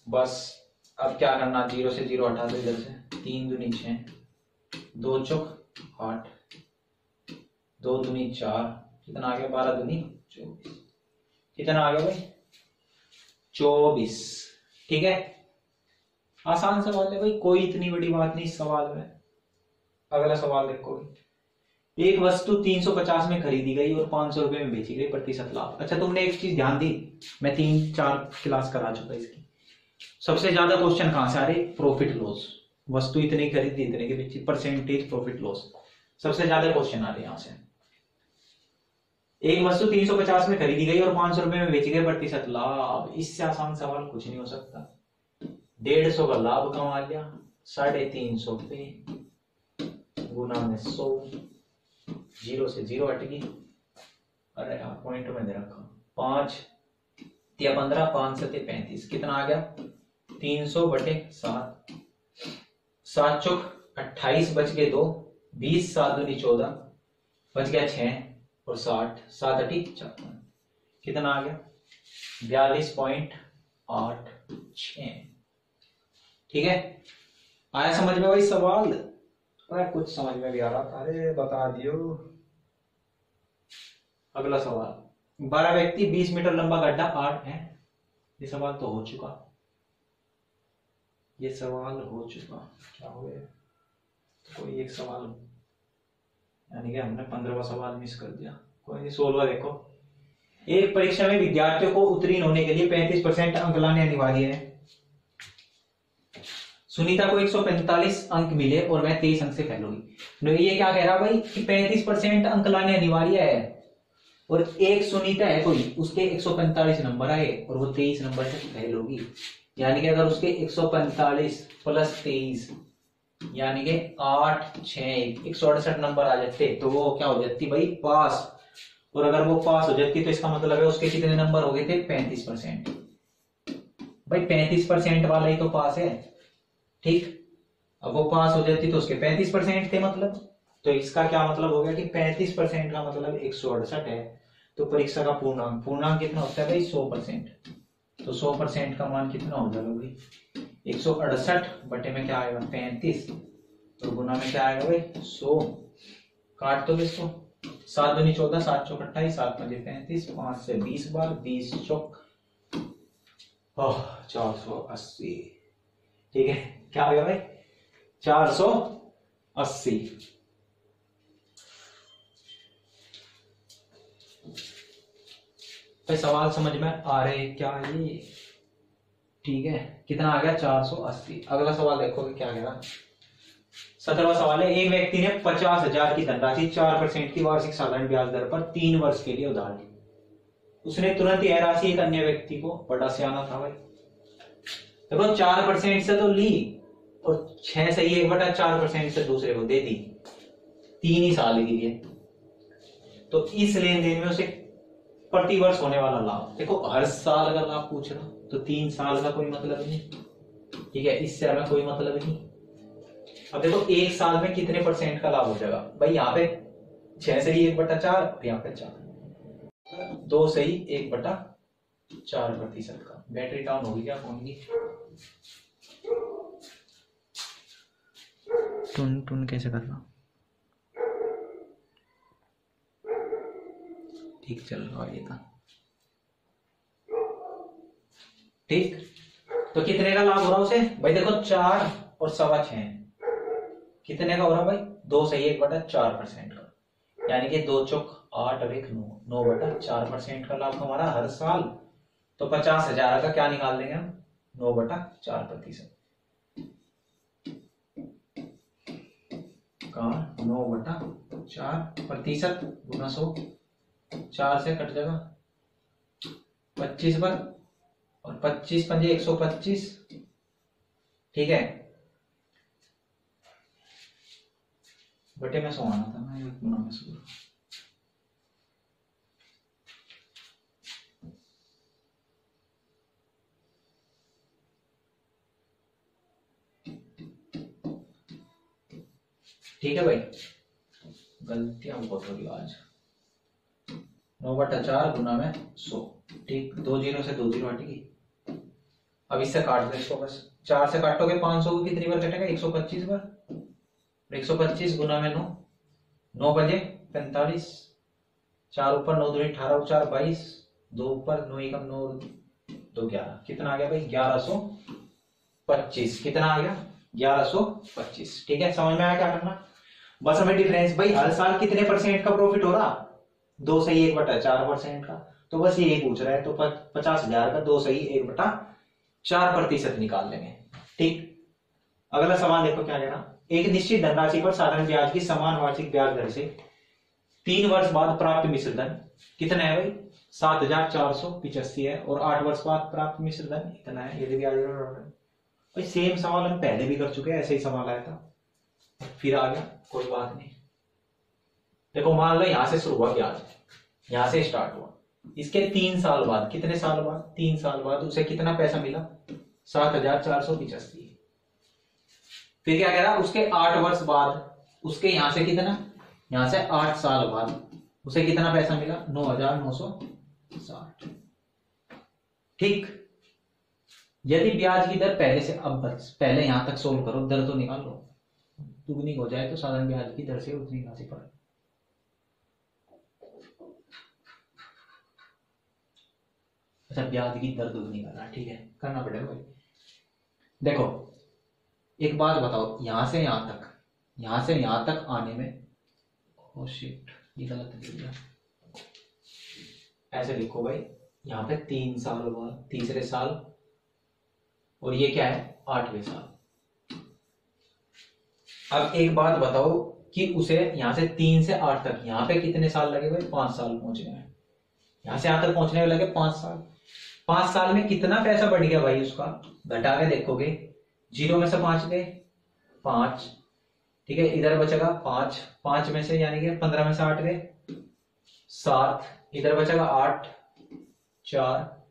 बस, अब क्या करना? ज़ीरो से ज़ीरो हटा दो इधर से। तीन दुनी छह। दो चौक आठ। दो दुनी चार। कितना आ गया बारह दुनी, चौबीस। कितना आ गया भाई चौबीस। ठीक है? आसान सवाल है भाई, कोई इतनी बड़ी बात नहीं इस सवाल में। अगला सवाल देखो एक वस्तु 350 में खरीदी गई और पाँच सौ रुपए में बेची गई, प्रतिशत लाभ। अच्छा तुमने एक चीज़ ध्यान दी? मैं तीन चार क्लास करा चुका इसकी। सबसे ज़्यादा क्वेश्चन कहाँ से आ रहे? प्रॉफिट लॉस वस्तु इतनी खरीदी, इतने की बेची। परसेंटेज प्रॉफिट लॉस सबसे ज़्यादा क्वेश्चन आ रहे यहाँ से। एक वस्तु 350 में खरीदी गई और पाँच सौ रुपए में बेची गई प्रतिशत लाभ, इससे आसान सवाल कुछ नहीं हो सकता। डेढ़ सौ का लाभ कमा लिया, साढ़े तीन सौ पे गुना में सौ, ज़ीरो से ज़ीरो गई। अरे पॉइंट में दे रखा। पाँच या पंद्रह, पाँच सत्य पैंतीस, कितना आ गया? तीन सौ बटे सात। सात चौक अट्ठाईस बच गए दो, बीस सात दूनी चौदह बच गया छह। और साठ सात अटी छप्पन। कितना आ गया? बयालीस पॉइंट आठ छ ठीक है? आया समझ में भाई सवाल? अरे कुछ समझ में भी आ रहा था। अरे बता दियो। अगला सवाल। बारह व्यक्ति बीस मीटर लंबा गड्ढा आठ है। ये सवाल तो हो चुका। ये सवाल हो चुका। क्या हो गया? कोई एक सवाल यानी कि हमने पंद्रहवा सवाल मिस कर दिया। कोई नहीं, सोलवा देखो। एक परीक्षा में विद्यार्थियों को उत्तीर्ण होने के लिए 35 परसेंट अंक लाने अनिवार्य है। सुनीता को 145 अंक मिले और वह 23 अंक से फेल होगी ये क्या कह रहा भाई कि 35 परसेंट अंक लाने अनिवार्य है? और एक सुनीता है कोई, उसके 145 नंबर आए और वो 23 नंबर से फेल होगी। यानी कि अगर उसके 145 प्लस तेईस यानी कि आठ छ एक सौ अड़सठ नंबर आ जाते। तो वो क्या हो जाती भाई? पास। और अगर वो पास हो जाती तो इसका मतलब है उसके कितने नंबर हो गए थे? पैंतीस परसेंट। भाई, पैंतीस परसेंट वाला ही तो पास है। ठीक? अब वो पास हो जाती तो उसके पैंतीस परसेंट थे मतलब। तो इसका क्या मतलब हो गया कि पैंतीस परसेंट का मतलब एक सौ अड़सठ है। तो परीक्षा का पूर्णांक पूर्णांक कितना होता है भाई? सौ परसेंट। तो सौ परसेंट का मान कितना हो जाएगा भाई? एक सौ अड़सठ बटे में क्या आएगा? पैंतीस। तो गुना में क्या आएगा भाई? सो। काट तो इसको। सात दूनी चौदह, सात चौक अट्ठाईस, सात पंजे पैंतीस, पाँच से बीस बार, बीस चौक। चार सौ अस्सी। ठीक है? क्या आ गया भाई? चार सौ अस्सी। भाई, सवाल समझ में आ रहे क्या ये? ठीक है? कितना आ गया? चार सौ अस्सी। अगला सवाल देखोगे क्या कह रहा सत्रहवा सवाल है, एक व्यक्ति ने पचास हज़ार की धनराशि चार परसेंट की वार्षिक साधारण ब्याज दर पर तीन वर्ष के लिए उधार ली। उसने तुरंत यह राशि एक अन्य व्यक्ति को, बड़ा सियाना था भाई। देखो चार परसेंट से तो ली, और छह से एक बटा चार परसेंट से दूसरे को दे दी, तीन ही साल के लिए। तो इस लेन देन में उसे प्रति वर्ष होने वाला लाभ। देखो, हर साल अगर लाभ पूछ रहा तो तीन साल का कोई मतलब नहीं। ठीक है इससे हमें कोई मतलब नहीं। अब देखो, एक साल में कितने परसेंट का लाभ हो जाएगा? भाई, यहाँ पे छह से ही एक बटा चार और यहाँ पे चार। दो से ही एक बटा चार प्रतिशत का। बैटरी डाउन होगी क्या फ़ोन की? टुन टुन कैसे कर करना? ठीक चल रहा है ये था। ठीक? तो कितने का लाभ हो रहा उसे? भाई देखो, चार और सवा छ कितने का हो रहा भाई? दो सही, एक बटा चार परसेंट का। यानी कि दो चौक आठ और एक नौ। नौ बटा चार परसेंट का लाभ हमारा हर साल। तो पचास हज़ार का क्या निकाल देंगे हम? नौ बटा चार प्रतिशत। कहा? नौ बटा चार प्रतिशत गुना सौ। चार से कट जाएगा पच्चीस बार और पच्चीस पंजे एक सौ पच्चीस। ठीक है? बटे में सो आना था मैं गुना में सो। ठीक है भाई? गलतियाँ बहुत हो रही आज। नौ बटा चार गुना में सौ। ठीक? दो ज़ीरो से दो ज़ीरो हटेगी। अब इससे काट दो इसको बस। चार से काटोगे पाँच सौ को कितनी बार कटेगा? एक सौ पच्चीस बार। एक सौ पच्चीस गुना में नौ। नौ बजे पैंतालीस। चार ऊपर नौ, दो अठारह चार बाईस। दो ऊपर नौ एकम नौ, दो ग्यारह। कितना आ गया भाई? ग्यारह सौ पच्चीस। कितना आ गया? ग्यारह सौ पच्चीस। ठीक है? समझ में आया क्या करना? बस हमें डिफरेंस भाई, हर साल कितने परसेंट का प्रॉफिट हो रहा? दो सही एक बटा चार परसेंट का। तो बस ये पूछ रहा है तो पचास हज़ार का दो सही एक बटा चार प्रतिशत निकाल लेंगे। ठीक? अगला सवाल देखो क्या कहना एक निश्चित धनराशि पर साधारण ब्याज की समान वार्षिक ब्याज दर से तीन वर्ष बाद प्राप्त मिश्र धन कितना है भाई? सात हज़ार चार सौ पिचासी है और आठ वर्ष बाद प्राप्त मिश्र धन इतना है यदि ब्याज सेम सवाल हम पहले भी कर चुके हैं, ऐसे ही सवाल आया था। फिर आ गया, कोई बात नहीं। देखो मान लो यहाँ से शुरू हुआ ब्याज यहाँ से स्टार्ट हुआ। इसके तीन साल बाद, कितने साल बाद? तीन साल बाद उसे कितना पैसा मिला? सात हज़ार चार सौ पिचासी। फिर क्या कह रहा? उसके आठ वर्ष बाद, उसके यहाँ से कितना? यहाँ से आठ साल बाद उसे कितना पैसा मिला? नौ हज़ार नौ सौ साठ। ठीक? यदि ब्याज की दर पहले से अब पहले यहाँ तक सोल्व करो, दर तो निकाल लो। दुगनी हो जाए तो साधारण ब्याज की दर से उतनी राशि पड़े अच्छा ब्याज की दर दुगनी करना ठीक है, करना पड़ेगा भाई। देखो, एक बात बताओ, यहाँ से यहाँ तक, यहाँ से यहाँ तक आने में ओ शिट ये गलत ऐसे लिखो भाई, यहाँ पे तीन साल बाद तीसरे साल, और ये क्या है, आठवें साल। अब एक बात बताओ कि उसे यहाँ से तीन से आठ तक, यहाँ पे कितने साल लगे भाई, पाँच साल पहुँचने में यहाँ से यहाँ तक पहुँचने में लगे पाँच साल। पाँच साल में कितना पैसा बढ़ गया भाई उसका? घटा के देखोगे। ज़ीरो में से पाँच गए। पाँच। ठीक है, इधर बचेगा पाँच। पाँच में से यानी कि पंद्रह में से आठ गए। सात। इधर बचेगा आठ। चार।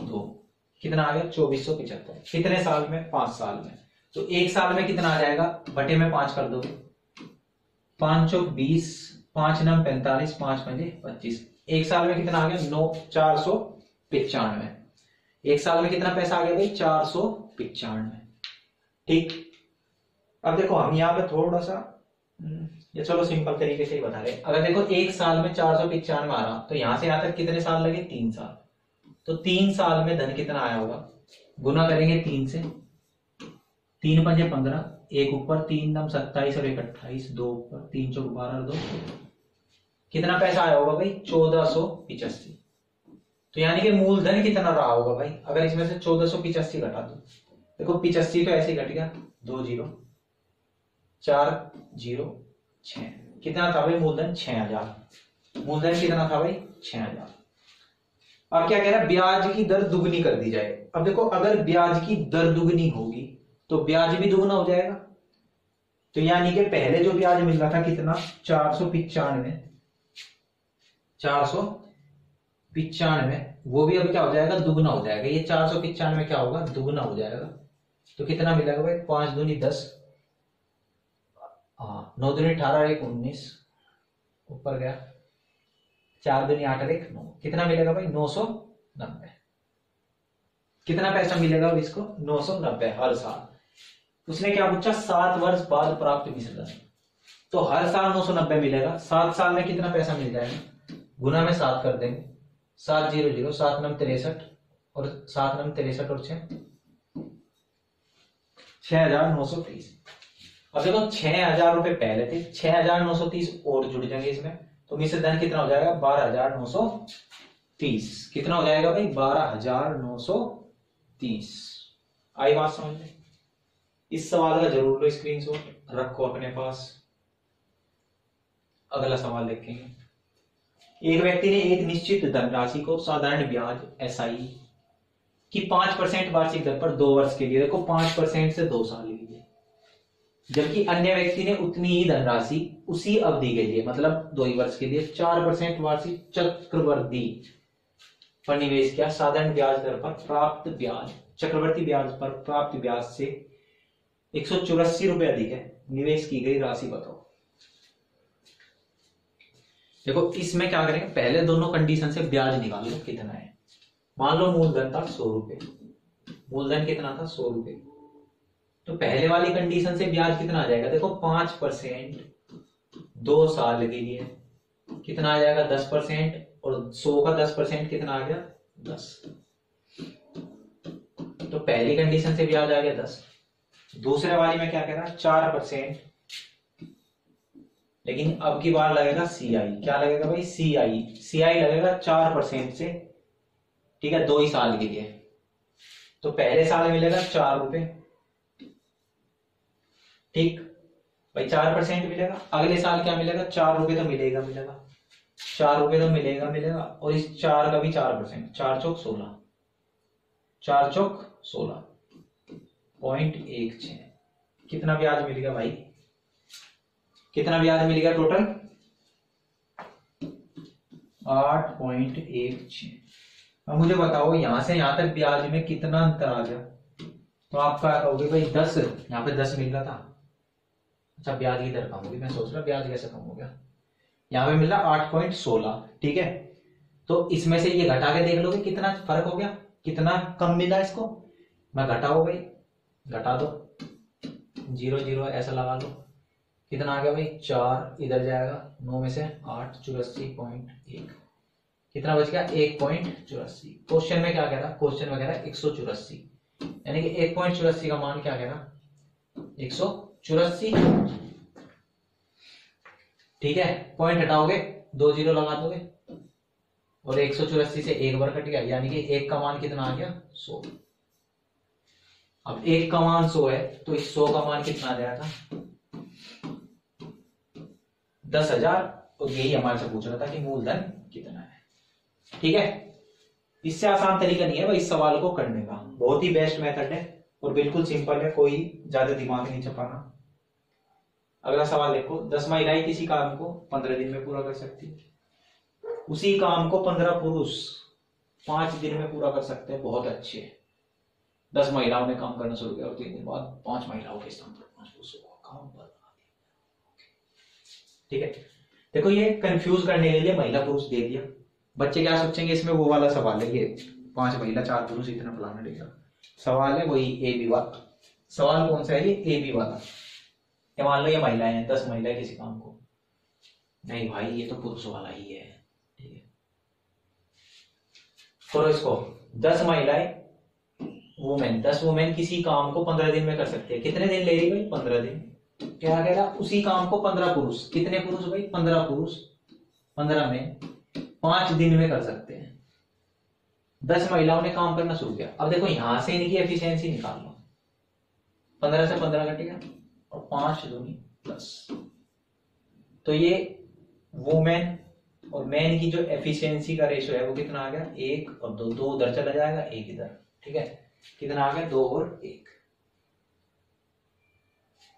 दो। कितना आ गया? चौबीस सौ पिछहत्तर कितने साल में? पाँच साल में। तो एक साल में कितना आ जाएगा? बटे में पाँच कर दो पाँच बीस। पाँच नम पैंतालीस। पाँच पंजे पच्चीस। एक साल में कितना आ गया? नौ। चार सौ पिचानवे एक साल में कितना पैसा आ गया भाई? चार सौ पिचानवे ठीक? अब देखो हम यहाँ पे थोड़ा सा हम्म, ये चलो सिंपल तरीके से ही बता रहे अगर देखो एक साल में चार सौ पिचानवे आ रहा तो यहाँ से यहाँ तक कितने साल लगे? तीन साल। तो तीन साल में धन कितना आया होगा? गुना करेंगे तीन से। तीन पंजे पंद्रह एक ऊपर तीन दम सत्ताईस और एक अट्ठाईस दो ऊपर तीन चौक बारह दो। कितना पैसा आया होगा भाई? चौदह सौ पिचासी तो यानी कि मूलधन कितना रहा होगा भाई? अगर इसमें से चौदह सौ पिचासी घटा दो। देखो, पिचासी तो ऐसे घट गया। दो ज़ीरो, चार ज़ीरो छ कितना था भाई मूलधन छह हज़ार। मूलधन कितना था भाई? छह हज़ार। अब क्या कह रहा है? ब्याज की दर दुगनी कर दी जाए। अब देखो, अगर ब्याज की दर दुगनी होगी तो ब्याज भी दुगना हो जाएगा। तो यानी कि पहले जो ब्याज मिल रहा था कितना? चार सौ पिचानवे। चार सौ पिचानवे, वो भी अब क्या हो जाएगा? दुगना हो जाएगा। ये चार सौ पिचानवे क्या होगा? दुगना हो जाएगा। तो कितना मिलेगा भाई? पाँच दूनी दस। हाँ नौ दूनी अठारह, एक उन्नीस। ऊपर गया। चार दूनी आठ, एक नौ। कितना मिलेगा भाई? नौ सौ नब्बे। कितना पैसा मिलेगा अब इसको? नौ सौ नब्बे हर साल। उसने क्या पूछा? सात वर्ष बाद प्राप्त मिश्रण तो हर साल नौ सौ नब्बे मिलेगा। सात साल में कितना पैसा मिल जाएगा? गुना में सात कर देंगे। सात ज़ीरो ज़ीरो, सात नम तिरसठ और सात नम तिरसठ और छह। हज़ार नौ सौ तीस। अब देखो, छह हज़ार रुपए पहले थे, छह हज़ार नौ सौ तीस और जुड़ जाएँगे इसमें। तो मिश्र धन कितना हो जाएगा? बारह हज़ार नौ सौ तीस। कितना हो जाएगा भाई? बारह हज़ार नौ सौ तीस। आई बात समझ में? इस सवाल का ज़रूर लो स्क्रीनशॉट, रखो अपने पास। अगला सवाल देखेंगे। एक व्यक्ति ने एक निश्चित धनराशि को साधारण ब्याज एस की पाँच परसेंट वार्षिक दर पर दो वर्ष के लिए, देखो, पाँच परसेंट से दो साल के लिए। जबकि अन्य व्यक्ति ने उतनी ही धनराशि उसी अवधि के लिए मतलब दो ही वर्ष के लिए, चार परसेंट वार्षिक चक्रवर्ती पर निवेश किया। साधारण ब्याज दर पर प्राप्त ब्याज, चक्रवर्ती ब्याज पर प्राप्त ब्याज से एक सौ चौरासी रुपए अधिक है। निवेश की गई राशि बताओ। देखो, इसमें क्या करेंगे? पहले दोनों कंडीशन से ब्याज निकाल लो, कितना है? मान लो मूलधन था सौ रुपए। मूलधन कितना था? सौ रुपए। तो पहले वाली कंडीशन से ब्याज कितना आ जाएगा? देखो, पाँच परसेंट दो साल के लिए कितना आ जाएगा? दस परसेंट। और सौ का दस परसेंट कितना आ गया? दस। तो पहली कंडीशन से ब्याज आ गया दस। दूसरे वाली में क्या कह रहा है? चार परसेंट। लेकिन अब की बार लगेगा सी आई क्या लगेगा भाई? सी आई सी आई लगेगा चार परसेंट से, ठीक है, दो ही साल के लिए। तो पहले साल मिलेगा चार रुपए। ठीक? भाई चार परसेंट मिलेगा। अगले साल क्या मिलेगा? चार रुपए तो मिलेगा मिलेगा। चार रुपए तो मिलेगा मिलेगा। और इस चार का भी चार परसेंट। चार चौक सोलह। चार चौक सोलह। पॉइंट एक छ कितना ब्याज मिल गया भाई? कितना ब्याज मिल गया टोटल आठ पॉइंट एक छ मुझे बताओ, यहाँ से यहाँ तक ब्याज में कितना अंतर आ गया? तो आप क्या कहोगे भाई, दस? यहाँ पे दस मिल रहा था। अच्छा ब्याज की दर कम होगी? मैं सोच रहा ब्याज कैसे कम हो गया। यहाँ पे मिला आठ पॉइंट सोलह, ठीक है? तो इसमें से ये घटा के देख लोगे कितना फ़र्क हो गया। कितना कम मिला इसको? मैं घटाओ भाई, घटा दो। ज़ीरो ज़ीरो, ऐसा लगा लो कितना आ गया भाई? चार इधर जाएगा, नौ में से आठ, चौरासी पॉइंट एक। कितना बच गया? एक पॉइंट चौरासी। क्वेश्चन में क्या कह रहा? क्वेश्चन में कह रहा है एक सौ चौरासी। यानी कि एक पॉइंट चौरासी का मान क्या कह रहा? एक सौ चौरासी। ठीक है? पॉइंट हटाओगे, दो ज़ीरो लगा दोगे। और एक सौ चौरासी से एक बार कट गया, यानी कि एक का मान कितना आ गया? सौ। अब एक का मान सौ है तो इस सौ का मान कितना आ जाएगा? दस हज़ार और यही हमारे से पूछ रहा था कि मूलधन कितना है। ठीक है? इससे आसान तरीका नहीं है भाई, इस सवाल को करने का। बहुत ही बेस्ट मेथड है और बिल्कुल सिंपल है, कोई ज़्यादा दिमाग नहीं चपाना अगला सवाल देखो, दस महिलाएँ किसी काम को पंद्रह दिन में पूरा कर सकती उसी काम को पंद्रह पुरुष पाँच दिन में पूरा कर सकते हैं, बहुत अच्छे। दस महिलाओं ने काम करना शुरू किया और तीन दिन बाद पाँच महिलाओं के स्थान पर पाँच पुरुषों को ठीक है? देखो, ये कंफ्यूज करने के लिए महिला पुरुष दे दिया। बच्चे क्या सोचेंगे इसमें? वो वाला सवाल है ये। पाँच महिला, चार पुरुष, इतना फलाना देगा सवाल है वही ए बी वाला। सवाल कौन सा है ये? ए बी वाला। या मान लो ये महिलाएँ हैं, दस महिलाएँ किसी काम को। नहीं भाई, ये तो पुरुष वाला ही है। ठीक है? करो इसको। दस महिलाएँ वुमेन दस वुमेन किसी काम को पंद्रह दिन में कर सकती है। कितने दिन ले रही भाई? पंद्रह दिन। क्या कह रहा? उसी काम को पंद्रह पुरुष। कितने पुरुष भाई? पंद्रह पुरुष। पंद्रह में पाँच दिन में कर सकते हैं। दस महिलाओं ने काम करना शुरू किया। अब देखो, यहाँ से इनकी एफिशिएंसी निकाल लो पंद्रह से पंद्रह घटेगा और पाँच दूनी प्लस तो ये वुमेन और मैन की जो एफिशिएंसी का रेशियो है, वो कितना आ गया? एक और दो। दो उधर चला जाएगा, एक इधर। ठीक है? कितना आ गया? दो और एक।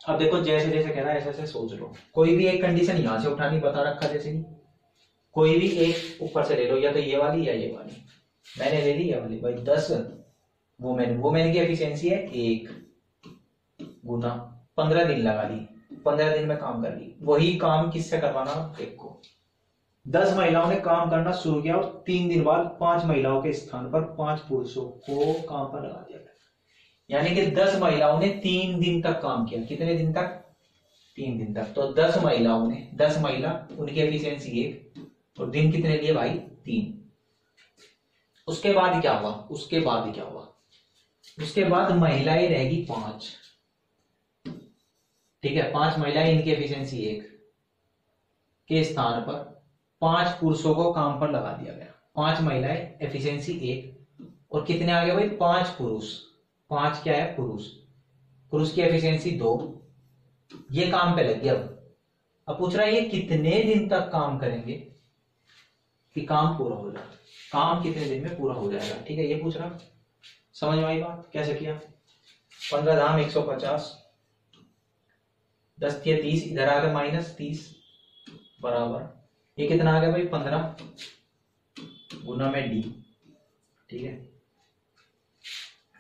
अब देखो, जैसे जैसे कह रहा है, ऐसे ऐसे सोच लो। कोई भी एक कंडीशन यहाँ से उठानी, बता रखा जैसे नहीं कोई भी एक ऊपर से ले लो, या तो ये वाली या ये वाली। मैंने ले ली, ये वाली। भाई, दस वुमेन वुमेन की एफिशिएंसी है, एक गुना पंद्रह दिन लगा दी पंद्रह दिन में काम कर ली। वही काम किससे करवाना? एक को। दस महिलाओं ने काम करना शुरू किया और तीन दिन बाद पाँच महिलाओं के स्थान पर पाँच पुरुषों को काम पर लगा दिया। यानी कि दस महिलाओं ने तीन दिन तक काम किया। कितने दिन तक? तीन दिन तक। तो दस महिलाओं ने, दस महिला, उनकी एफिशिएंसी एक, और दिन कितने लिए भाई? तीन। उसके बाद क्या हुआ? उसके बाद क्या हुआ? उसके बाद महिलाएँ रहेगी पाँच। ठीक है, पाँच महिलाएँ, इनकी एफिशिएंसी एक। के स्थान पर पाँच पुरुषों को काम पर लगा दिया गया। पाँच महिलाएँ एफिशिएंसी एक। और कितने आ गए भाई? पाँच पुरुष। पाँच क्या है? पुरुष। पुरुष की एफिशिएंसी दो। ये काम पे लगी अब अब पूछ रहा है, ये कितने दिन तक काम करेंगे? कि काम पूरा हो जाए। काम कितने दिन में पूरा हो जाएगा? ठीक है, ये पूछ रहा। समझ में आई बात? कैसे किया? पंद्रह धाम, एक सौ पचास। दस या तीस, इधर आ गया माइनस तीस। बराबर। ये कितना आ गया भाई? पंद्रह। गुना में डी। ठीक है।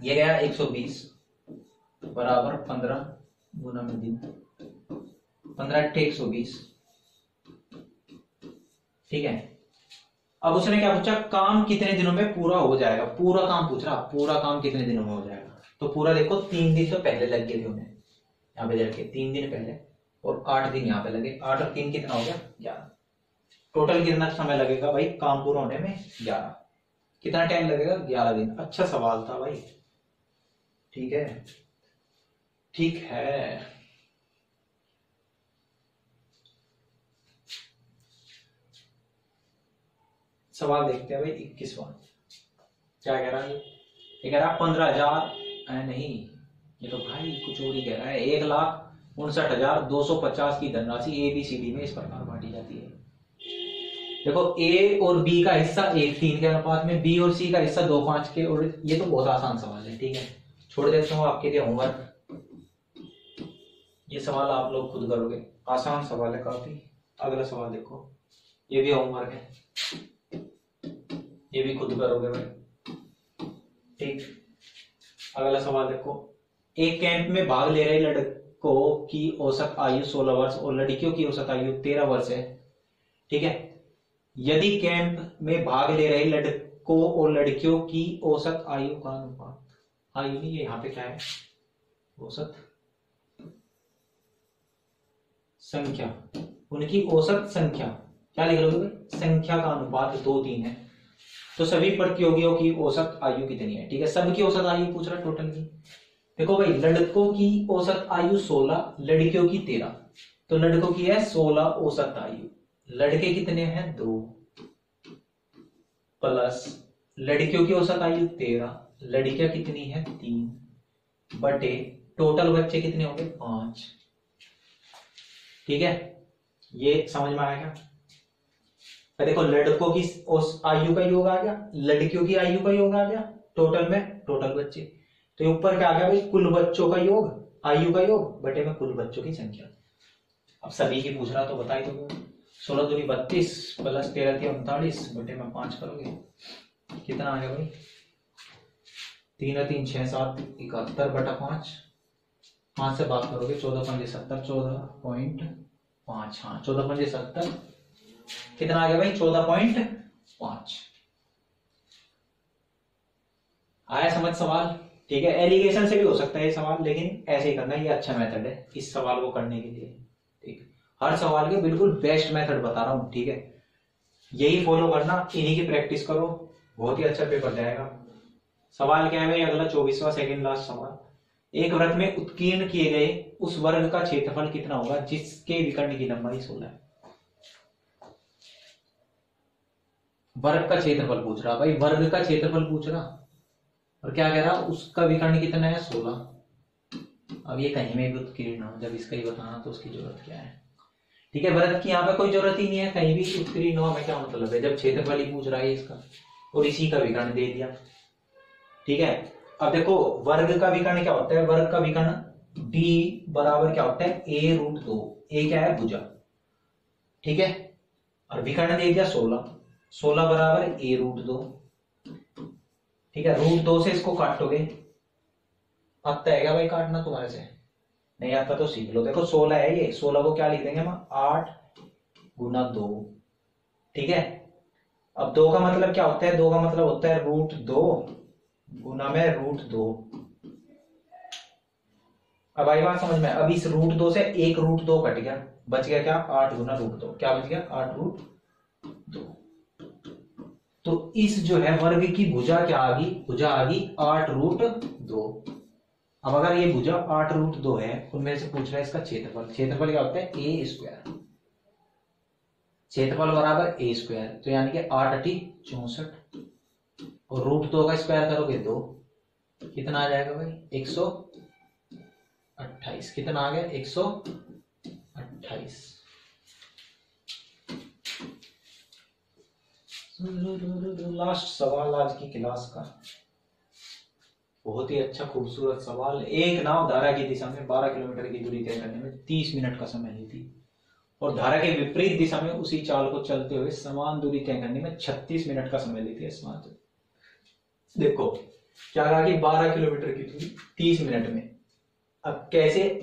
ये गया एक सौ बीस बराबर पंद्रह गुना में दिन। पंद्रह अट्ठे एक सौ बीस। ठीक है? अब उसने क्या पूछा? काम कितने दिनों में पूरा हो जाएगा? पूरा काम पूछ रहा। पूरा काम कितने दिनों में हो जाएगा? तो पूरा देखो, तीन दिन तो पहले लग गए थे उन्हें। यहाँ पे लड़के तीन दिन पहले और आठ दिन यहाँ पे लगे। आठ और तीन कितना हो गया? ग्यारह। टोटल कितना समय लगेगा भाई? काम पूरा होने में ग्यारह। कितना टाइम लगेगा? ग्यारह दिन। अच्छा सवाल था भाई। ठीक है? ठीक है। सवाल देखते हैं भाई इक्कीसवा क्या कह रहा है? कह रहा पंद्रह हज़ार। नहीं, ये तो भाई कुछ और ही कह रहा है। एक लाख उनसठ हज़ार दो सौ पचास की धनराशि ए बी सी डी में इस प्रकार बांटी जाती है। देखो ए और बी का हिस्सा एक तीन के अनुपात में बी और सी का हिस्सा दो पाँच के, और ये तो बहुत आसान सवाल है, ठीक है? छोड़ देता हूँ आपके लिए होमवर्क ये सवाल आप लोग खुद करोगे। आसान सवाल है काफ़ी। अगला सवाल देखो। ये भी होमवर्क है। ये भी खुद करोगे भाई। ठीक। अगला सवाल देखो। एक कैंप में भाग ले रहे लड़कों की औसत आयु 16 वर्ष और लड़कियों की औसत आयु 13 वर्ष है। ठीक है? यदि कैंप में भाग ले रहे लड़कों और लड़कियों की औसत आयु का अनुपात आयु नहीं है यहाँ पे क्या है? औसत संख्या। उनकी औसत संख्या। क्या लिख लोगे संख्या का अनुपात दो तीन है। तो सभी प्रतियोगियों की औसत आयु कितनी है? ठीक है सबकी औसत आयु पूछ रहा टोटल की। देखो भाई, लड़कों की औसत आयु 16 लड़कियों की 13 तो लड़कों की है 16 औसत आयु। लड़के कितने हैं? दो। प्लस लड़कियों की औसत आयु 13 लड़कियाँ कितनी है? तीन। बटे टोटल बच्चे कितने होंगे? पाँच। ठीक है? ये समझ में आएगा देखो, लड़कों की उस आयु का योग आ गया, लड़कियों की आयु का योग आ गया टोटल में टोटल बच्चे। तो ऊपर क्या आ गया भाई? कुल बच्चों का योग, आयु का योग, बटे में कुल बच्चों की संख्या। अब सभी की पूछ रहा तो बता ही दो सोलह दूनी बत्तीस, प्लस तेरह थी उनतालीस, बटे में पाँच करोगे। कितना आ गया भाई? तीन तीन, छह, सात, इकहत्तर बटा पाँच। पाँच से बात करोगे, चौदह, पंजे, सत्तर, चौदह पॉइंट पाँच। हाँ चौदह, पंजे, सत्तर। कितना आ गया भाई? चौदह पॉइंट पाँच। आया समझ सवाल? ठीक है एलिगेशन से भी हो सकता है ये सवाल, लेकिन ऐसे ही करना, ये अच्छा मेथड है इस सवाल को करने के लिए। ठीक हर सवाल के बिल्कुल बेस्ट मेथड बता रहा हूँ, ठीक है। यही फॉलो करना, इन्हीं की प्रैक्टिस करो, बहुत ही अच्छा पेपर जाएगा। सवाल क्या है अगला चौबीसवा सेकेंड लास्ट सवाल। एक व्रत में उत्कीर्ण किए गए उस वर्ग का क्षेत्रफल कितना होगा? जिसके विकर्ण की लंबाई सोलह है। वर्ग का क्षेत्रफल पूछ रहा भाई वर्ग का क्षेत्रफल पूछ रहा। और क्या कह रहा? उसका विकर्ण कितना है? सोलह। अब ये कहीं में भी उत्कीर्ण हो, जब इसका ही बताना तो उसकी ज़रूरत क्या है? ठीक है वर्ग की यहाँ पे कोई ज़रूरत ही नहीं है, कहीं भी उत्कीर्ण हो, हमें क्या मतलब है? जब क्षेत्रफल ही पूछ रहा है इसका, और इसी का विकर्ण दे दिया। ठीक है? अब देखो, वर्ग का विकर्ण क्या होता है? वर्ग का विकर्ण डी बराबर क्या होता है? ए रूट दो। ए क्या है? भुजा। ठीक है? और विकर्ण दे दिया सोलह। सोलह बराबर ए रूट दो। ठीक है? रूट दो से इसको काटोगे। आता है क्या भाई काटना तुम्हारे से? नहीं, आता तो सीख लो। देखो, सोलह है ये। सोलह को क्या लिख देंगे हम? आठ गुना दो। ठीक है? अब दो का मतलब क्या होता है? दो का मतलब होता है रूट दो। गुना में रूट दो। अब आई बात समझ में अब इस रूट दो से एक रूट दो कट गया। बच गया क्या? आठ गुना रूट दो। क्या बच गया? आठ रूट दो। तो इस जो है वर्ग की भुजा क्या आ गई? भुजा आ गई आठ रूट दो। अब अगर ये भुजा आठ रूट दो है, उनमें से पूछ रहा है इसका क्षेत्रफल। क्षेत्रफल क्या होता है? ए स्क्वायर क्षेत्रफल बराबर ए स्क्वायर तो यानी कि आठ अटी चौसठ। और रूट दो का स्क्वायर करोगे दो, कितना आ जाएगा भाई? एक सौ अट्ठाईस। कितना आ गया? एक सौ अट्ठाईस। लास्ट सवाल आज की क्लास का। बहुत ही अच्छा खूबसूरत सवाल। एक नाव धारा की दिशा में 12 किलोमीटर की दूरी तय करने में 30 मिनट का समय लेती और धारा के विपरीत दिशा में उसी चाल को चलते हुए समान दूरी तय करने में 36 मिनट का समय लेती है समान देखो क्या कहा कि 12 किलोमीटर की दूरी 30 मिनट में। अब कैसे?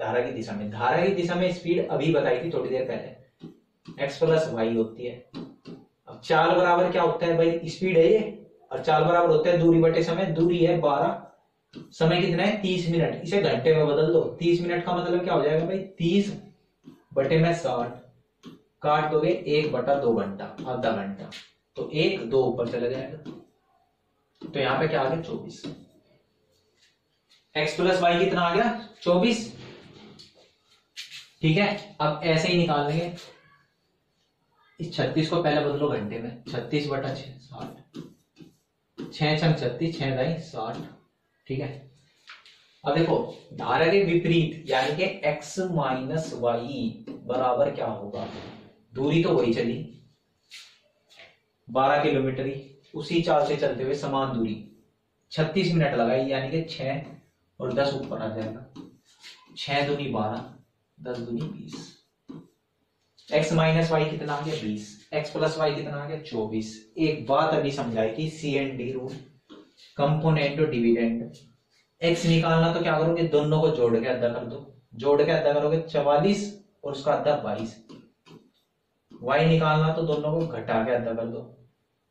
धारा की दिशा में। धारा की दिशा में स्पीड अभी बताई थी थोड़ी देर पहले। एक्स प्लस वाई होती है। अब चाल बराबर क्या होता है भाई? स्पीड है ये। और चाल बराबर होता है दूरी बटे समय। दूरी है बारह। समय कितना है? तीस मिनट। इसे घंटे में बदल दो। तीस मिनट का मतलब क्या हो जाएगा भाई? तीस बटे में साठ। काट दोगे, एक बटा दो घंटा, आधा घंटा। तो एक दो ऊपर चला जाएगा। तो यहाँ पे क्या आ गया? चौबीस। एक्स प्लस वाई कितना आ गया? चौबीस। ठीक है? अब ऐसे ही निकाल लेंगे। इस छत्तीस को पहले बदलो घंटे में। छत्तीस बटा छ साठ। छह छंग छत्तीस, छह दाई साठ। ठीक है? अब देखो, धारा के विपरीत, यानी कि x माइनस वाई बराबर क्या होगा? दूरी तो वही चली। 12 किलोमीटर ही। उसी चाल से चलते हुए समान दूरी। छत्तीस मिनट लगाई, यानी कि छह और दस ऊपर आ जाएगा। छह दूनी बारह, दस दूनी बीस। एक्स माइनस वाई कितना आ गया? बीस। एक्स प्लस वाई कितना आ गया? चौबीस। एक बात अभी समझाई थी C and D rule component और डिविडेंड एक्स निकालना तो क्या करोगे? दोनों को जोड़ के अद्दा कर दो। जोड़ के अद्धा करोगे चवालीस और उसका अद्दा बाईस। वाई निकालना तो दोनों को घटा के अद्धा कर दो।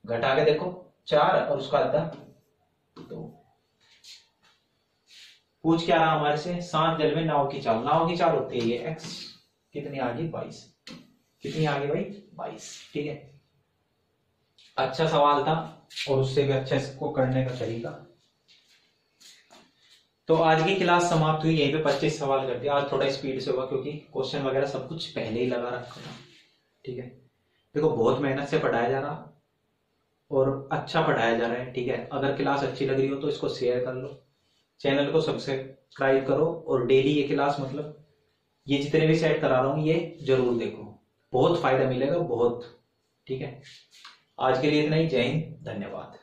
घटा के देखो, चार और उसका अद्दा दो। पूछ क्या रहा हमारे से? सात जल में नाव की चाल। नाव की चाल होती है ये एक्स कितनी आ गई? बाईस। कितनी आ गई भाई? बाईस। ठीक है। अच्छा सवाल था और उससे भी अच्छा इसको करने का तरीका। तो आज की क्लास समाप्त हुई। यहीं पे पच्चीस सवाल कर दिया। आज थोड़ा स्पीड से होगा क्योंकि क्वेश्चन वगैरह सब कुछ पहले ही लगा रखा था। ठीक है। देखो, बहुत मेहनत से पढ़ाया जा रहा। और अच्छा पढ़ाया जा रहा है, ठीक है? अगर क्लास अच्छी लग रही हो तो इसको शेयर कर लो। चैनल को सब्सक्राइब करो और डेली ये क्लास मतलब ये जितने भी सेट करा रहा हूँ, ये ज़रूर देखो। बहुत फ़ायदा मिलेगा, बहुत, ठीक है? आज के लिए इतना ही। जय हिंद, धन्यवाद।